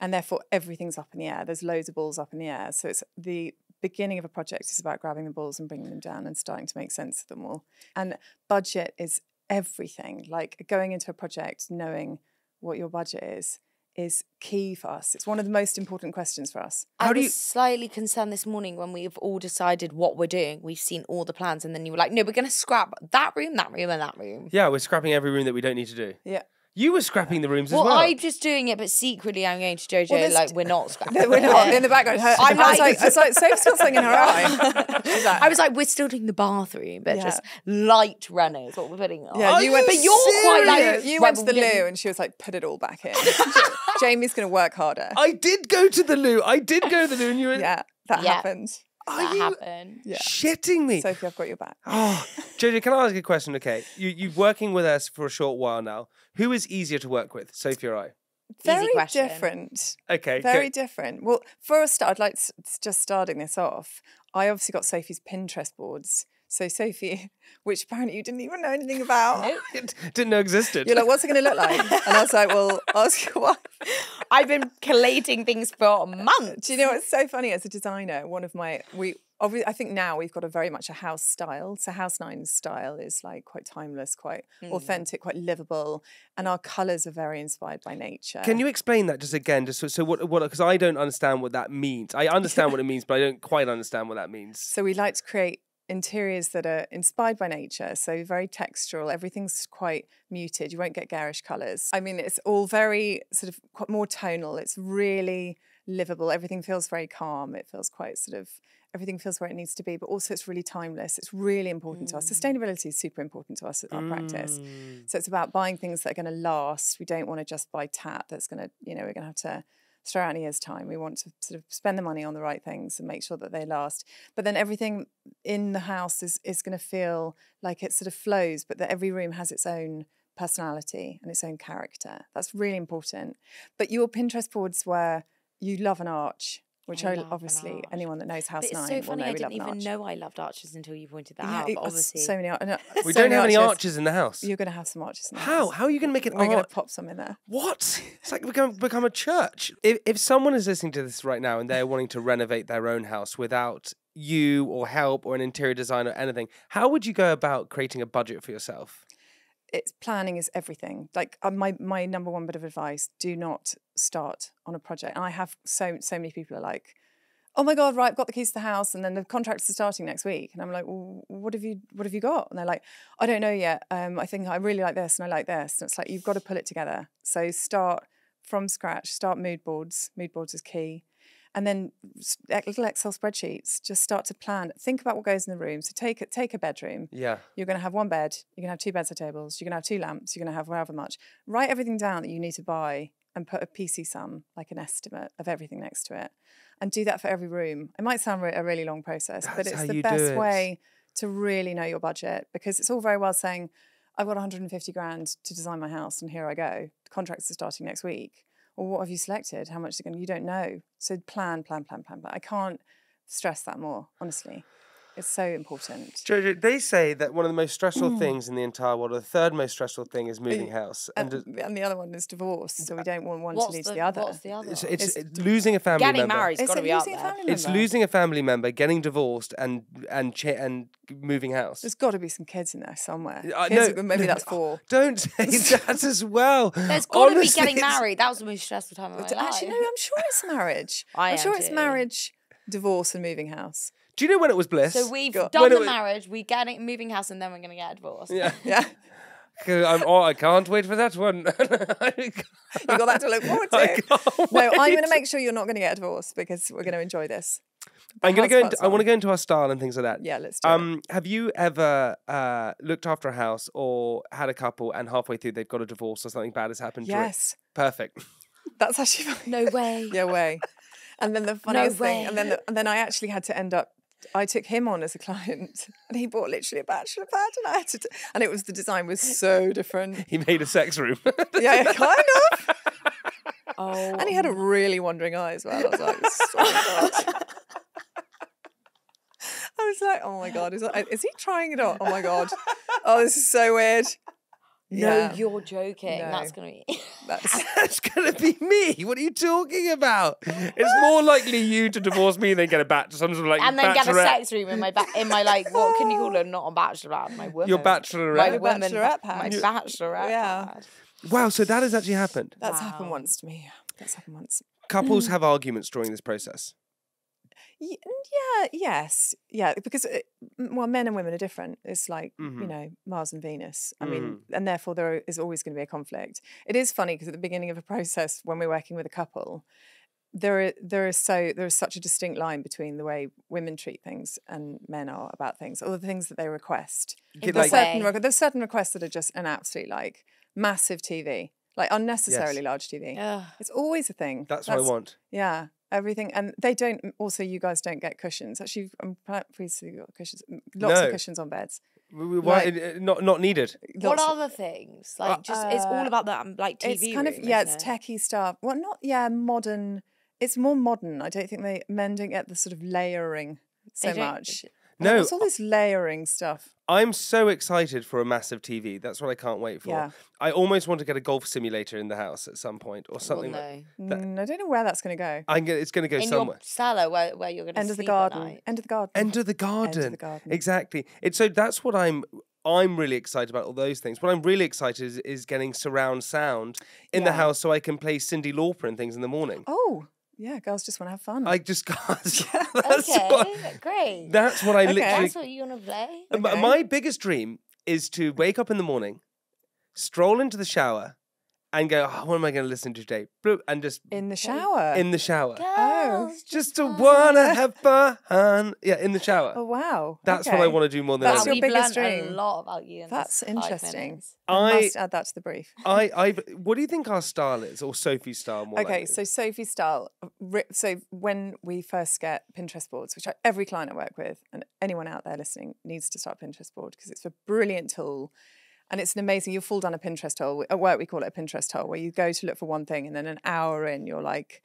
and therefore everything's up in the air. There's loads of balls up in the air, so it's the beginning of a project is about grabbing the balls and bringing them down and starting to make sense of them all. And budget is everything. Like going into a project knowing what your budget is is key for us. It's one of the most important questions for us. I How do was you- slightly concerned this morning when we've all decided what we're doing. We've seen all the plans, and then you were like, "No, we're going to scrap that room, that room, and that room." yeah, we're scrapping every room that we don't need to do. Yeah. You were scrapping the rooms Well, as well. I'm just doing it, but secretly I'm going to Jojo there's like we're not scrapping. No, we're not in the background. Her, I'm I was like- like, I was like, Soph's got something in her eye. Like, I was like, we're still doing the bathroom, but Yeah. just light runners. What we're putting on. Yeah, Are you went. you but you're quite like you went to the loo, and she was like, "Put it all back in." Jamie's going to work harder. I did go to the loo. I did go to the loo, and you were yeah, that Yeah. happened. Are that you happened. Yeah. shitting me? Sophie, I've got your back. Oh, Jojo, can I ask you a question? Okay, you you're working with us for a short while now. Who is easier to work with, Sophie or I? Very question. different. Okay, Very go- different. Well, for a start, I'd like to, just starting this off. I obviously got Sophie's Pinterest boards. So Sophie, which apparently you didn't even know anything about. It didn't know existed. You're like, what's it going to look like? And I was like, well, ask your wife. I've been collating things for months. Do you know what's so funny? As a designer, one of my we obvi- I think now we've got a very much a house style. So House Nine's style is like quite timeless, quite hmm. authentic, quite livable, and our colours are very inspired by nature. Can you explain that just again? Just so, so what? What? Because I don't understand what that means. I understand what it means, but I don't quite understand what that means. So we like to create interiors that are inspired by nature, so very textural. Everything's quite muted. You won't get garish colours. I mean, it's all very sort of quite more tonal. It's really livable. Everything feels very calm. It feels quite sort of everything feels where it needs to be, but also it's really timeless. It's really important to us. Mm. Sustainability is super important to us at our practice. Mm. So it's about buying things that are going to last. We don't want to just buy tat that's going to, you know, we're going to have to throw out a year's time. We want to sort of spend the money on the right things and make sure that they last. But then everything in the house is is going to feel like it sort of flows, but that every room has its own personality and its own character. That's really important. But your Pinterest boards where you love an arch, which I I, obviously anyone that knows House But it's Nine so will funny. know I didn't love even know I loved arches until you pointed that Yeah, out. it But obviously, so many. no, We so don't many have any arches. arches in the house. You're going to have some arches. In the How? house. How are you going to make it? We're going to pop some in there. What? It's like become become a church. If if someone is listening to this right now and they're wanting to renovate their own house without you or help or an interior designer or anything, how would you go about creating a budget for yourself? It's planning is everything. Like uh, my my number one bit of advice: do not start on a project. And I have so so many people are like, "Oh my god, right, I've got the keys to the house, and then the contracts are starting next week." And I'm like, "Well, what have you what have you got?" And they're like, "I don't know yet. Um, I think I really like this, and I like this." And it's like you've got to pull it together. So start from scratch. Start mood boards. Mood boards is key. And then little Excel spreadsheets. Just start to plan. Think about what goes in the room. So take a, take a bedroom Yeah. you're going to have one bed, you're going to have two beds bedside tables, you're going to have two lamps, you're going to have however much. Write everything down that you need to buy and put a PC sum, like an estimate of everything next to it. And do that for every room. It might sound a really long process, but it's the best it. way to really know your budget because it's all very well saying, I've got 150 grand to design my house and here I go. Contracts are starting next week. Well, what have you selected? How much is it going to, you don't know. So plan, plan, plan, plan, plan. I can't stress that more, honestly. It's so important. Jojo, they say that one of the most stressful Mm. things in the entire world, or the third most stressful thing, is moving house. And And, uh, and the other one is divorce, so we don't want one what's to lead the, to the other. What's the other? it's, one? it's, It's losing a family Getting member. married's It's got to be up there. It's losing a family member, getting divorced, and and cha- and moving house. There's got to be some kids in there somewhere. Uh, Kids- no, maybe no, that's four. Don't say that as well. There's got to be getting married. That was the most stressful time of my life. Actually, no, I'm sure it's marriage. I I'm am sure it's marriage, divorce, and moving house. Do you know when it was bliss? So we've Go- done When the was- marriage, we get it, moving house, and then we're going to get a divorce. Yeah. Yeah, 'Cause I'm, oh, I can't wait for that one. you got that to look forward I to. can't No, I'm going to make sure you're not going to get a divorce because we're going to enjoy this. I'm going to go. Into, I want to go into our style and things like that. Yeah, let's do it. Um, have you ever uh, looked after a house or had a couple and halfway through they've got a divorce or something bad has happened? to it? Yes, Perfect. that's actually fine. No way. Yeah, way. And then the funniest thing, and then the, and then I actually had to end up. I took him on as a client, and he bought literally a bachelor pad, and I had to, and it was the design was so different. He made a sex room. Yeah, kind of. Oh, And he had a really wandering eye as well. I was like, oh my god. I was like, oh my god, is, that, is he trying it on? Oh my god. Oh, this is so weird. No, Yeah. you're joking. That's gonna be. That's That's gonna be me. What are you talking about? It's more likely you to divorce me than get a bat some sort of like and then get a sex room in my ba- in my like what can you call it? Not a bachelor my woman. Your my bachelorette. Your woman, bachelorette my bachelorette Yeah. pad. Wow, so that has actually happened. that's happened once to me. That's happened once. Couples mm. have arguments during this process. Ye- Yeah, yes, yeah, because it, well, men and women are different. It's like you Mhm. know Mars and Venus. I mean, and therefore there is always going to be a conflict. It is funny because at the beginning of a process, when we're working with a couple, there are, there is so there is such a distinct line between the way women treat things and men are about things, or the things that they request. There's like- certain way. there's certain requests that are just an absolute like massive TV, like unnecessarily large TV. Ugh. It's always a thing. That's what I want. Yeah, everything, and they don't. Also, you guys don't get cushions. Actually, I'm pl- pleased you got cushions. Lots No. of cushions on beds. W- w- Why, Like- uh, not not needed. What Lots of- other things? Like just it's all uh, about that um, like TV. It's kind of room, yeah, it's it? techie stuff. Well, not yeah, modern. It's more modern. I don't think they men don't get the sort of layering so They much. No, it's all this layering stuff. I'm so excited for a massive TV. That's what I can't wait for. Yeah. I almost want to get a golf simulator in the house at some point or Well, something. like no. That- Mm, I don't know where that's going to go. I'm gonna, it's going to go in somewhere. your cellar where, where you're going to End of the sleep at garden. night. End of the garden. Enter the garden. Enter the garden. Exactly. It's so that's what I'm I'm really excited about all those things. What I'm really excited is, is getting surround sound in the house so I can play Cyndi Lauper and things in the morning. Oh, yeah, girls just want to have fun. I just can't. that's, Okay, what, great. that's what I Okay. literally. That's what you want to play. Okay. My biggest dream is to wake up in the morning, stroll into the shower, and go, oh, "What am I going to listen to today?" Bloop, And just in the shower. in the shower, Oh, just to wanna- wanna have fun. Yeah, in the shower. oh wow. That's what I want to do more than That's anything. your biggest dream. a lot about you. In That's interesting. I I, must add that to the brief. I, I. What do you think our style is, or Sophie's style? More Okay, likely? so Sophie's style. So when we first get Pinterest boards, which I, every client I work with and anyone out there listening needs to start a Pinterest board because it's a brilliant tool, and it's an amazing. You'll fall down a Pinterest hole. At work, we call it a Pinterest hole, where you go to look for one thing, and then an hour in, you're like,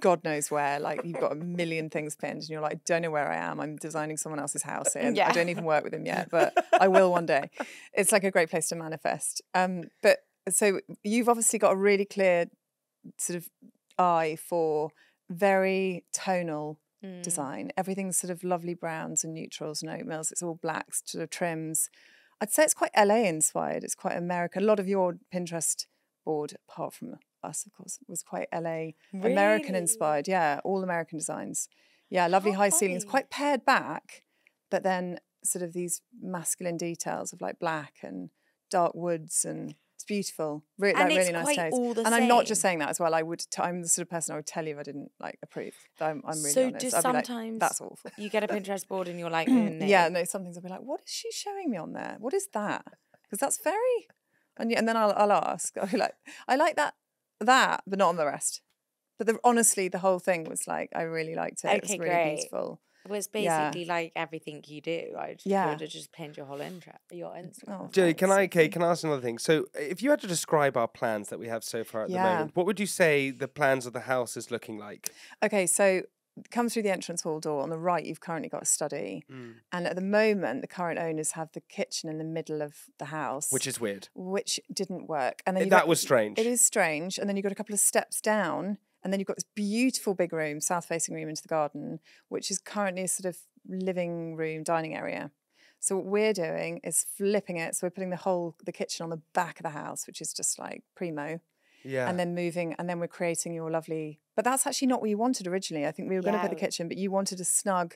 God knows where. Like you've got a million things pinned, and you're like, don't know where I am. I'm designing someone else's house here. Yeah. I don't even work with them yet, but I will one day. It's like a great place to manifest. Um, but so you've obviously got a really clear sort of eye for very tonal Mm. design. Everything's sort of lovely browns and neutrals and oatmeals. It's all blacks, sort of trims. I'd say it's quite LA inspired. It's quite American. A lot of your Pinterest board, apart from us, of course, was quite LA American inspired. Yeah, all American designs. Yeah, lovely How high ceilings, quite pared back, but then sort of these masculine details of like black and dark woods and beautiful. Re- And like really nice taste. and I'm not just saying that as well. I would. T- I'm the sort of person I would tell you if I didn't like approve. I'm, I'm really so honest. I'd be like, sometimes that's awful. you get a Pinterest board and you're like, mm, no. Yeah, no. Some things I'll be like, what is she showing me on there? What is that? Because that's very. And, and then I'll, I'll ask. I'll be like, I like that, that, but not on the rest. But the, honestly, the whole thing was like, I really liked it. it was really great. beautiful. It was Yeah. basically like everything you do. I just Yeah. would have just pinned your whole intro, your Instagram. Oh, Jay, can. I? Okay, can I ask another thing? So, if you had to describe our plans that we have so far at the moment, what would you say the plans of the house is looking like? Okay, so come through the entrance hall door. On the right, you've currently got a study. Mm. And at the moment, the current owners have the kitchen in the middle of the house. Which is weird. which didn't work. And then that got- was strange. It is strange. And then you've got a couple of steps down, and then you've got this beautiful big room, south facing room into the garden, which is currently a sort of living room, dining area. So what we're doing is flipping it. So we're putting the whole the kitchen on the back of the house, which is just like primo, Yeah. and then moving, and then we're creating your lovely. But that's actually not what you wanted originally. I think we were going to put the kitchen, but you wanted a snug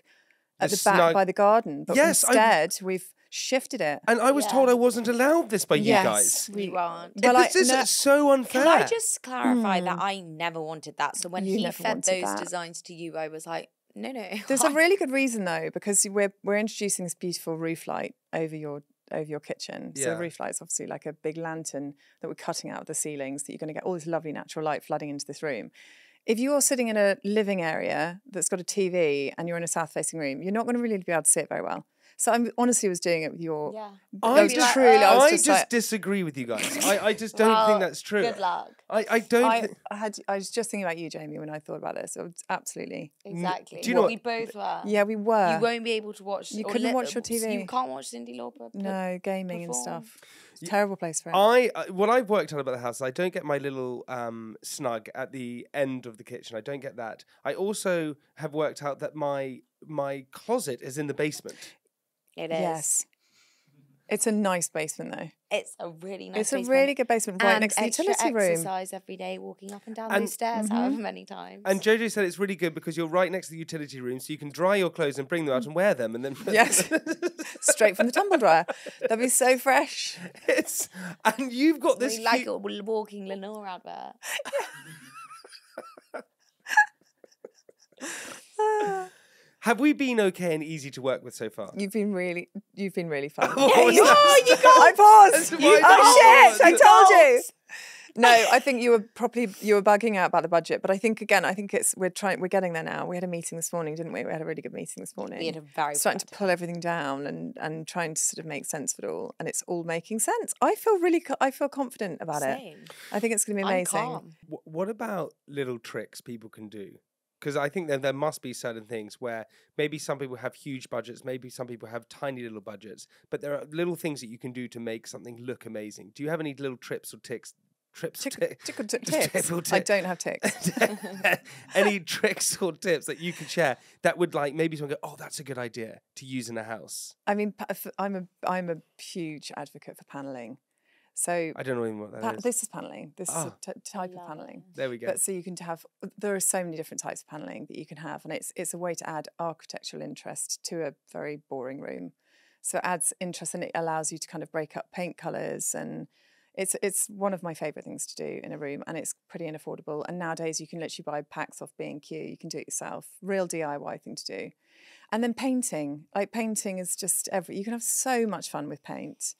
at The the, back snug- by the garden. But Yes, I- instead we've shifted it. and I was told I wasn't allowed this by you Yes, guys. we- You aren't. It- Well, I- this is no- so unfair. Can I just clarify that Mm. I never wanted that? So when You he fed those that. designs to you, I was like, no, no. There's a really good reason though, because we're we're introducing this beautiful roof light over your over your kitchen. So Yeah. the roof light's obviously like a big lantern that we're cutting out of the ceilings that you're going to get all this lovely natural light flooding into this room. if you're sitting in a living area that's got a TV and you're in a south facing room, you're not going to really be able to see it very well. So I honestly was doing it with your. Yeah. I was just, truly- I was I just just like- disagree with you guys. I, I just don't Well, think that's true. Good luck. I, I don't. I, thi- I had. I was just thinking about you, Jamie, when I thought about this. It was absolutely. Exactly. do you know we what- both were. Yeah, we were. You won't be able to watch. You couldn't watch your so You TV. can't watch Cyndi Lauper. no gaming and stuff. It's terrible place for it. I uh, what I've worked out about the house, I don't get my little um, snug at the end of the kitchen. I don't get that. I also have worked out that my my closet is in the basement. It is. yes. It's a nice basement though. It's a really nice. it's a basement. really good basement right and next to the extra utility room. exercise every day, walking up and down And- those stairs, Mm-hmm. however many times. And Jojo said it's really good because you're right next to the utility room, so you can dry your clothes and bring them out and wear them, and then Yes. Straight from the tumble dryer. That'd be so fresh. it's and you've got this. we like cute- a w- walking Lenor advert. Have we been okay and easy to work with so far? You've been really, you've been really fun. Oh, what was you, that? oh, you got. I paused. You, why I oh shit! I told you. No, I think you were probably you were bugging out about the budget, but I think again, I think it's we're trying we're getting there now. We had a meeting this morning, didn't we? We had a really good meeting this morning. We had a very starting to pull everything down and and trying to sort of make sense of it all, and it's all making sense. I feel really, I feel confident about it. I think it's going to be amazing. What about little tricks people can do? Because I think that there must be certain things where maybe some people have huge budgets, maybe some people have tiny little budgets, but there are little things that you can do to make something look amazing. Do you have any little trips or ticks? Trips, Tick- ti- tickle tick Tickle ticks. I don't have ticks. any tricks or tips that you could share that would like maybe someone go, oh, that's a good idea to use in a house. I mean, I'm a I'm a huge advocate for paneling. So I don't know even what that pa- is. this is paneling. This is Ah. a t- type of paneling. There we go. But so you can have there are so many different types of paneling that you can have, and it's it's a way to add architectural interest to a very boring room. So it adds interest and it allows you to kind of break up paint colours and it's it's one of my favourite things to do in a room and it's pretty unaffordable. And nowadays you can literally buy packs off B and Q. You can do it yourself. Real DIY thing to do. And then painting. Like painting is just every you can have so much fun with paint.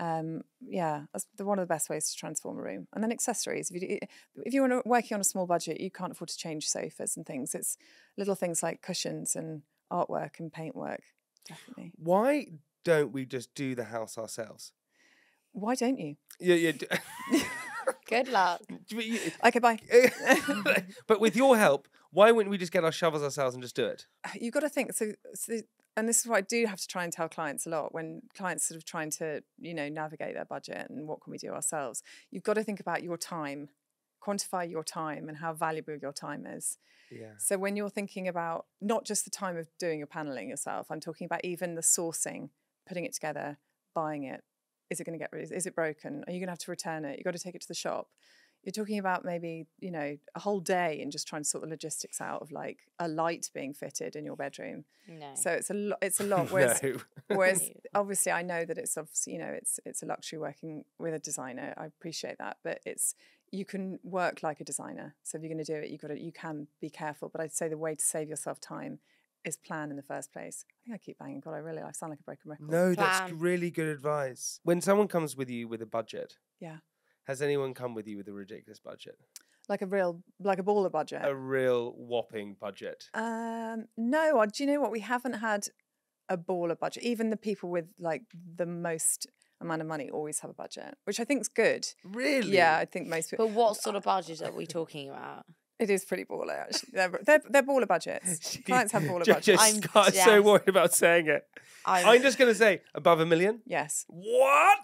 Um, yeah, that's the, one of the best ways to transform a room. And then accessories. If you do, if you're working on a small budget, you can't afford to change sofas and things. It's little things like cushions and artwork and paintwork. Definitely. Why don't we just do the house ourselves? Why don't you? Yeah, yeah. Good luck. Okay, bye. but with your help, why wouldn't we just get our shovels ourselves and just do it? You've got to think. So, so, and this is what I do have to try and tell clients a lot when clients sort of trying to, you know, navigate their budget and what can we do ourselves. You've got to think about your time, quantify your time and how valuable your time is. Yeah. So when you're thinking about not just the time of doing your paneling yourself, I'm talking about even the sourcing, putting it together, buying it. Is it going to get rid? Is it broken? Are you going to have to return it? You've got to take it to the shop. You're talking about maybe you know a whole day and just trying to sort the logistics out of like a light being fitted in your bedroom. No. So it's a lot. It's a lot. Whereas no. Whereas obviously I know that it's obviously, you know, it's it's a luxury working with a designer. I appreciate that. But it's you can work like a designer. So if you're gonna do it, you gotta you can be careful. But I'd say the way to save yourself time is plan in the first place. I think I keep banging. God, I really I sound like a broken record. No, that's really good advice. When someone comes with you with a budget, Yeah. Has anyone come with you with a ridiculous budget? Like a real like a baller budget. A real whopping budget. Um, no, uh, do you know what? We haven't had a baller budget. Even the people with like the most amount of money always have a budget, which I think is good. Really? Yeah, I think most people. but what sort of budget are we talking about? It is pretty baller, actually. They're, they're, they're baller budgets. Clients have baller Just budgets. I'm got so worried about saying it. I'm, I'm just going to say above a million. Yes. What?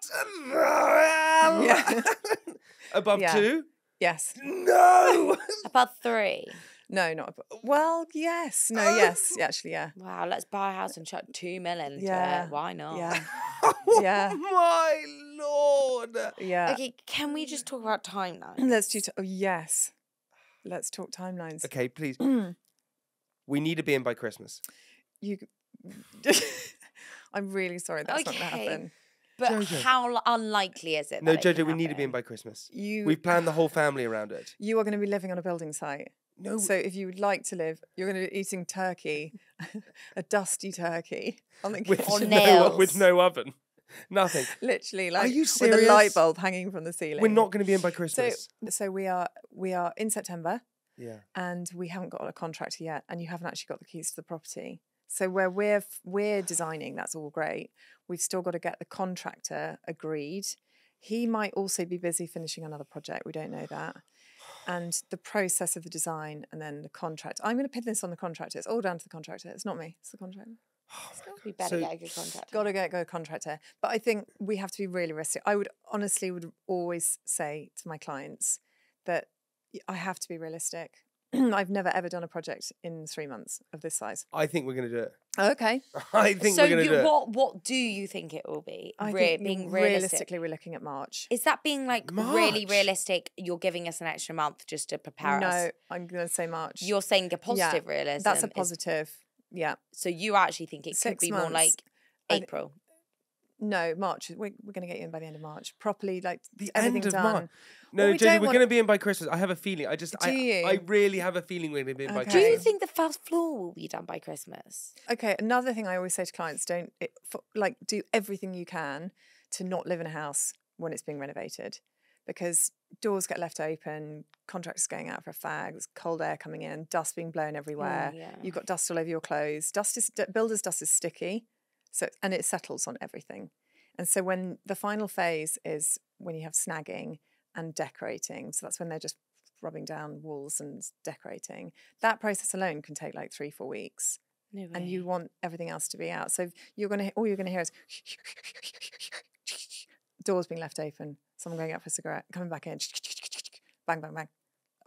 Yeah. above Yeah. two? Yes. No. above three. No, not. ab- Well, yes. No, yes. Yeah, Actually, yeah. Wow, let's buy a house and chuck two million into Yeah, it. Why not? Yeah. oh Yeah. my lord. Yeah. Okay, can we just talk about time timelines? Let's do. T- oh, yes. Let's talk timelines. Okay, please. we need to be in by Christmas. You. I'm really sorry that's not going to happen. But Jojo. how unlikely is it? No, that it Jojo, we need to be in by Christmas. You. We've planned the whole family around it. You are going to be living on a building site. No, So if you would like to live, you're going to be eating turkey, a dusty turkey on the with, kitchen. no, with no oven. Nothing. Literally, like Are you serious? with a light bulb hanging from the ceiling. We're not going to be in by Christmas. so so we are we are in September. Yeah. and we haven't got a contractor yet, and you haven't actually got the keys to the property. So where we're we're designing, that's all great. We've still got to get the contractor agreed. He might also be busy finishing another project. We don't know that. And the process of the design and then the contract. I'm going to pin this on the contractor. It's all down to the contractor. It's not me. It's the contractor. Oh we better So- get a good contract. Got to get go contractor. But I think we have to be really realistic. I would honestly would always say to my clients that I have to be realistic. I've never ever done a project in three months of this size. I think we're going to do it. Okay. I think so we're going to you, do it. what what do you think it will be? I Re- think being realistically, we're looking at March. Is that being like really realistic? You're giving us an extra month just to prepare no, us. I'm going to say March. You're saying a positive realism. That's a is- positive. Yeah. so you actually think it could Six be more months. like I April. No, March. We're, we're going to get you in by the end of March. Properly, like The everything end of done. March. No, Well, we Jodie, don't we're want- going to be in by Christmas. I have a feeling. I just, Do I, you? I really have a feeling we're going to be in by Okay. Do you Christmas. think the first floor will be done by Christmas? Okay, another thing I always say to clients: don't it, for, like do everything you can to not live in a house when it's being renovated, because doors get left open, contractors going out for a fag, there's cold air coming in, dust being blown everywhere. Mm, yeah. You've got dust all over your clothes. Dust is builder's dust is sticky, so and it settles on everything. And so when the final phase is when you have snagging and decorating, so that's when they're just rubbing down walls and decorating. That process alone can take like three, four weeks No and you want everything else to be out. So you're going to all you're going to hear is doors being left open, someone going out for a cigarette, coming back in, bang, bang, bang.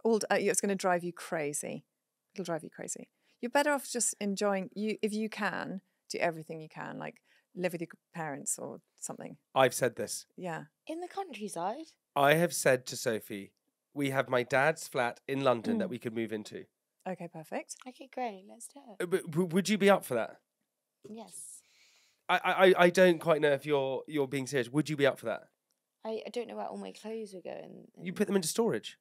All uh, it's going to drive you crazy. It'll drive you crazy. You're better off just enjoying you if you can do everything you can, like live with your parents or something. I've said this. Yeah. in the countryside. I have said to Sophie, we have my dad's flat in London Mm. that we could move into. Okay. Perfect. Okay, great. Let's do it. Uh, but w- would you be up for that? Yes. I, I, I don't quite know if you're you're being serious. Would you be up for that? I, I don't know where all my clothes are going. You put them into storage.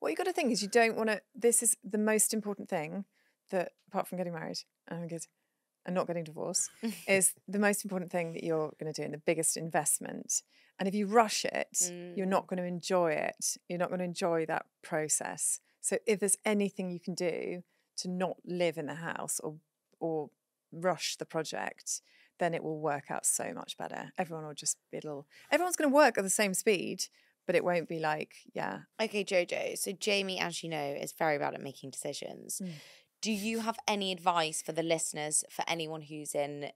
What you got to think is you don't want to. This is the most important thing that, apart from getting married, and good, and not getting divorced, is the most important thing that you're going to do and the biggest investment. And if you rush it, you're Mm. not going to enjoy it. You're not going to enjoy that process. So if there's anything you can do to not live in the house or or rush the project, then it will work out so much better. Everyone will just it'll everyone's going to work at the same speed, but it won't be like yeah. Okay, Jojo. So Jamie, as you know, is very bad at making decisions. Mm. Do you have any advice for the listeners, for anyone who's in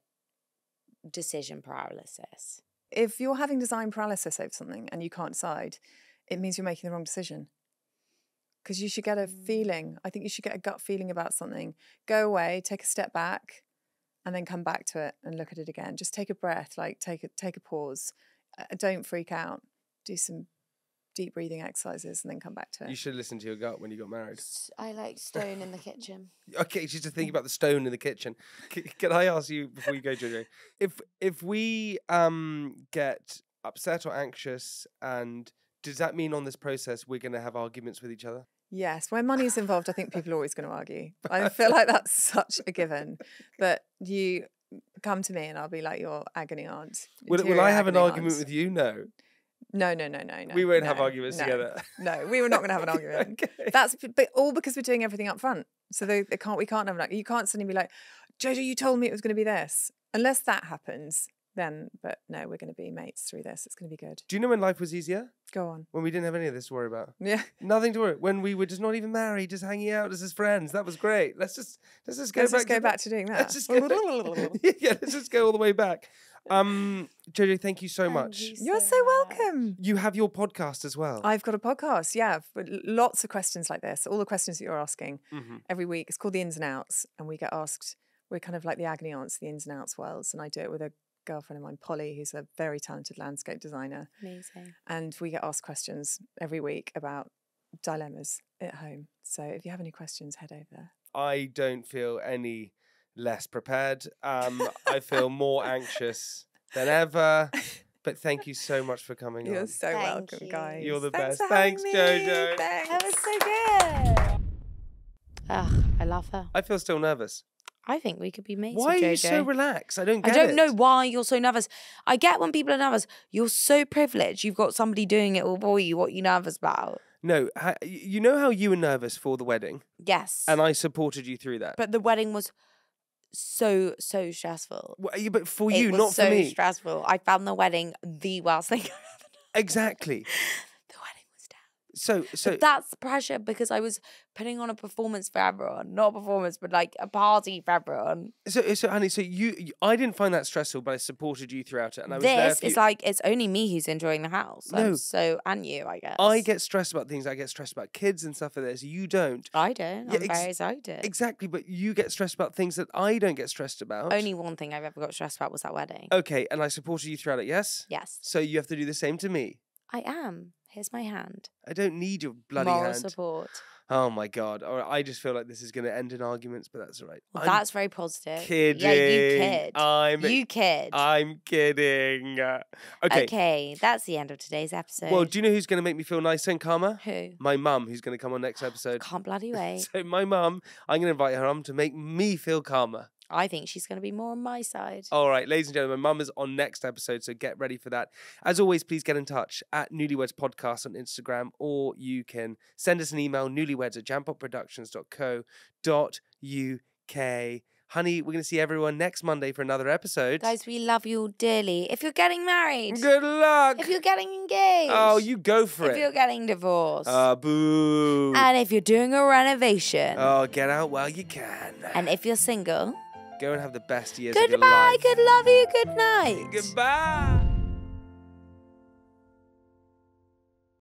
decision paralysis? if you're having design paralysis over something and you can't decide, it means you're making the wrong decision. Because you should get a feeling. I think you should get a gut feeling about something. Go away, take a step back, and then come back to it and look at it again. Just take a breath, like take a take a pause. Uh, don't freak out. Do some deep breathing exercises and then come back to it. You should listen to your gut when you got married. I like stone in the kitchen. Okay, she's just thinking about the stone in the kitchen. C- Can I ask you before you go, Jojo? If if we um get upset or anxious, and does that mean on this process we're going to have arguments with each other? Yes, when money's involved, I think people are always going to argue. I feel like that's such a given. But you come to me and I'll be like your agony aunt. Will, will I have an argument aunt. with you? No, No, no, no, no, no. we won't have arguments no, together. No, we were not going to have an argument. Okay. That's but all because we're doing everything up front. So they, they can't. We can't have an. arg- You can't suddenly be like, Jojo, you told me it was going to be this. Unless that happens, then. But no, we're going to be mates through this. It's going to be good. Do you know when life was easier? Go on. When we didn't have any of this to worry about. Yeah. Nothing to worry. When we were just not even married, just hanging out as his friends. That was great. Let's just let's just go Let's back. just go to back to doing that. Let's just go yeah, let's just go all the way back. Um, Jojo, thank you so Thank much. you You're so so much. welcome. You have your podcast as well. I've got a podcast. Yeah, with lots of questions like this. All the questions that you're asking Mhm. every week. It's called the ins and outs, and we get asked. We're kind of like the agony aunts, the ins and outs worlds, and I do it with a girlfriend of mine, Polly, who's a very talented landscape designer. Amazing. and we get asked questions every week about dilemmas at home. So if you have any questions, head over there. I don't feel any less prepared. Um, I feel more anxious than ever. But thank you so much for coming on. You're on. so Thank welcome, you. guys. You're the Thanks best. for Thanks, me. Jojo. Thanks. That was so good. Ugh, I love her. I feel still nervous. I think we could be mates. Why are you so relaxed? I don't I don't it. know why you're so nervous. I get when people are nervous. You're so privileged. You've got somebody doing it all for you. What are you nervous about? No, you know how you were nervous for the wedding, Yes. and I supported you through that. but the wedding was so so stressful. Well, yeah, but for you, not so for me. stressful. I found the wedding the worst thing. Exactly. the wedding was terrible. So, so But that's the pressure because I was putting on a performance for everyone, not a performance, but like a party for everyone. So, eh, so, honey, so you, you, I didn't find that stressful, but I supported you throughout it, and I was this for is like it's only me who's enjoying the house. I'm No. so and you, I guess. I get stressed about things. I get stressed about kids and stuff like this. You don't. I don't. Yeah, I'm very excited. Exactly, but you get stressed about things that I don't get stressed about. Only one thing I've ever got stressed about was that wedding. Okay, and I supported you throughout it. Yes. Yes, So you have to do the same to me. I am. Here's my hand. I don't need your bloody Moral hand. support. Oh my god! All right, I just feel like this is going to end in arguments, but that's all right. Well, that's very positive. kidding. Yeah, you kid. I'm you kid. I'm kidding. Okay. okay. that's the end of today's episode. Well, do you know who's going to make me feel nicer and calmer? Who? My mum, who's going to come on next episode. Can't bloody wait. So my mum, I'm going to invite her on to make me feel calmer. I think she's going to be more on my side. All right, ladies and gentlemen, mum is on next episode, so get ready for that. As always, please get in touch at Newlyweds Podcast on Instagram, or you can send us an email, newlyweds at jampotproductions.co.uk. Honey, we're going to see everyone next Monday for another episode. Guys, we love you dearly. If you're getting married, Good luck. if you're getting engaged, Oh, you go for if it. If you're getting divorced, Ah, boo. and if you're doing a renovation, Oh, get out while you can. and if you're single, Go and have the best years of your goodbye, life. good love you, good night. Goodbye.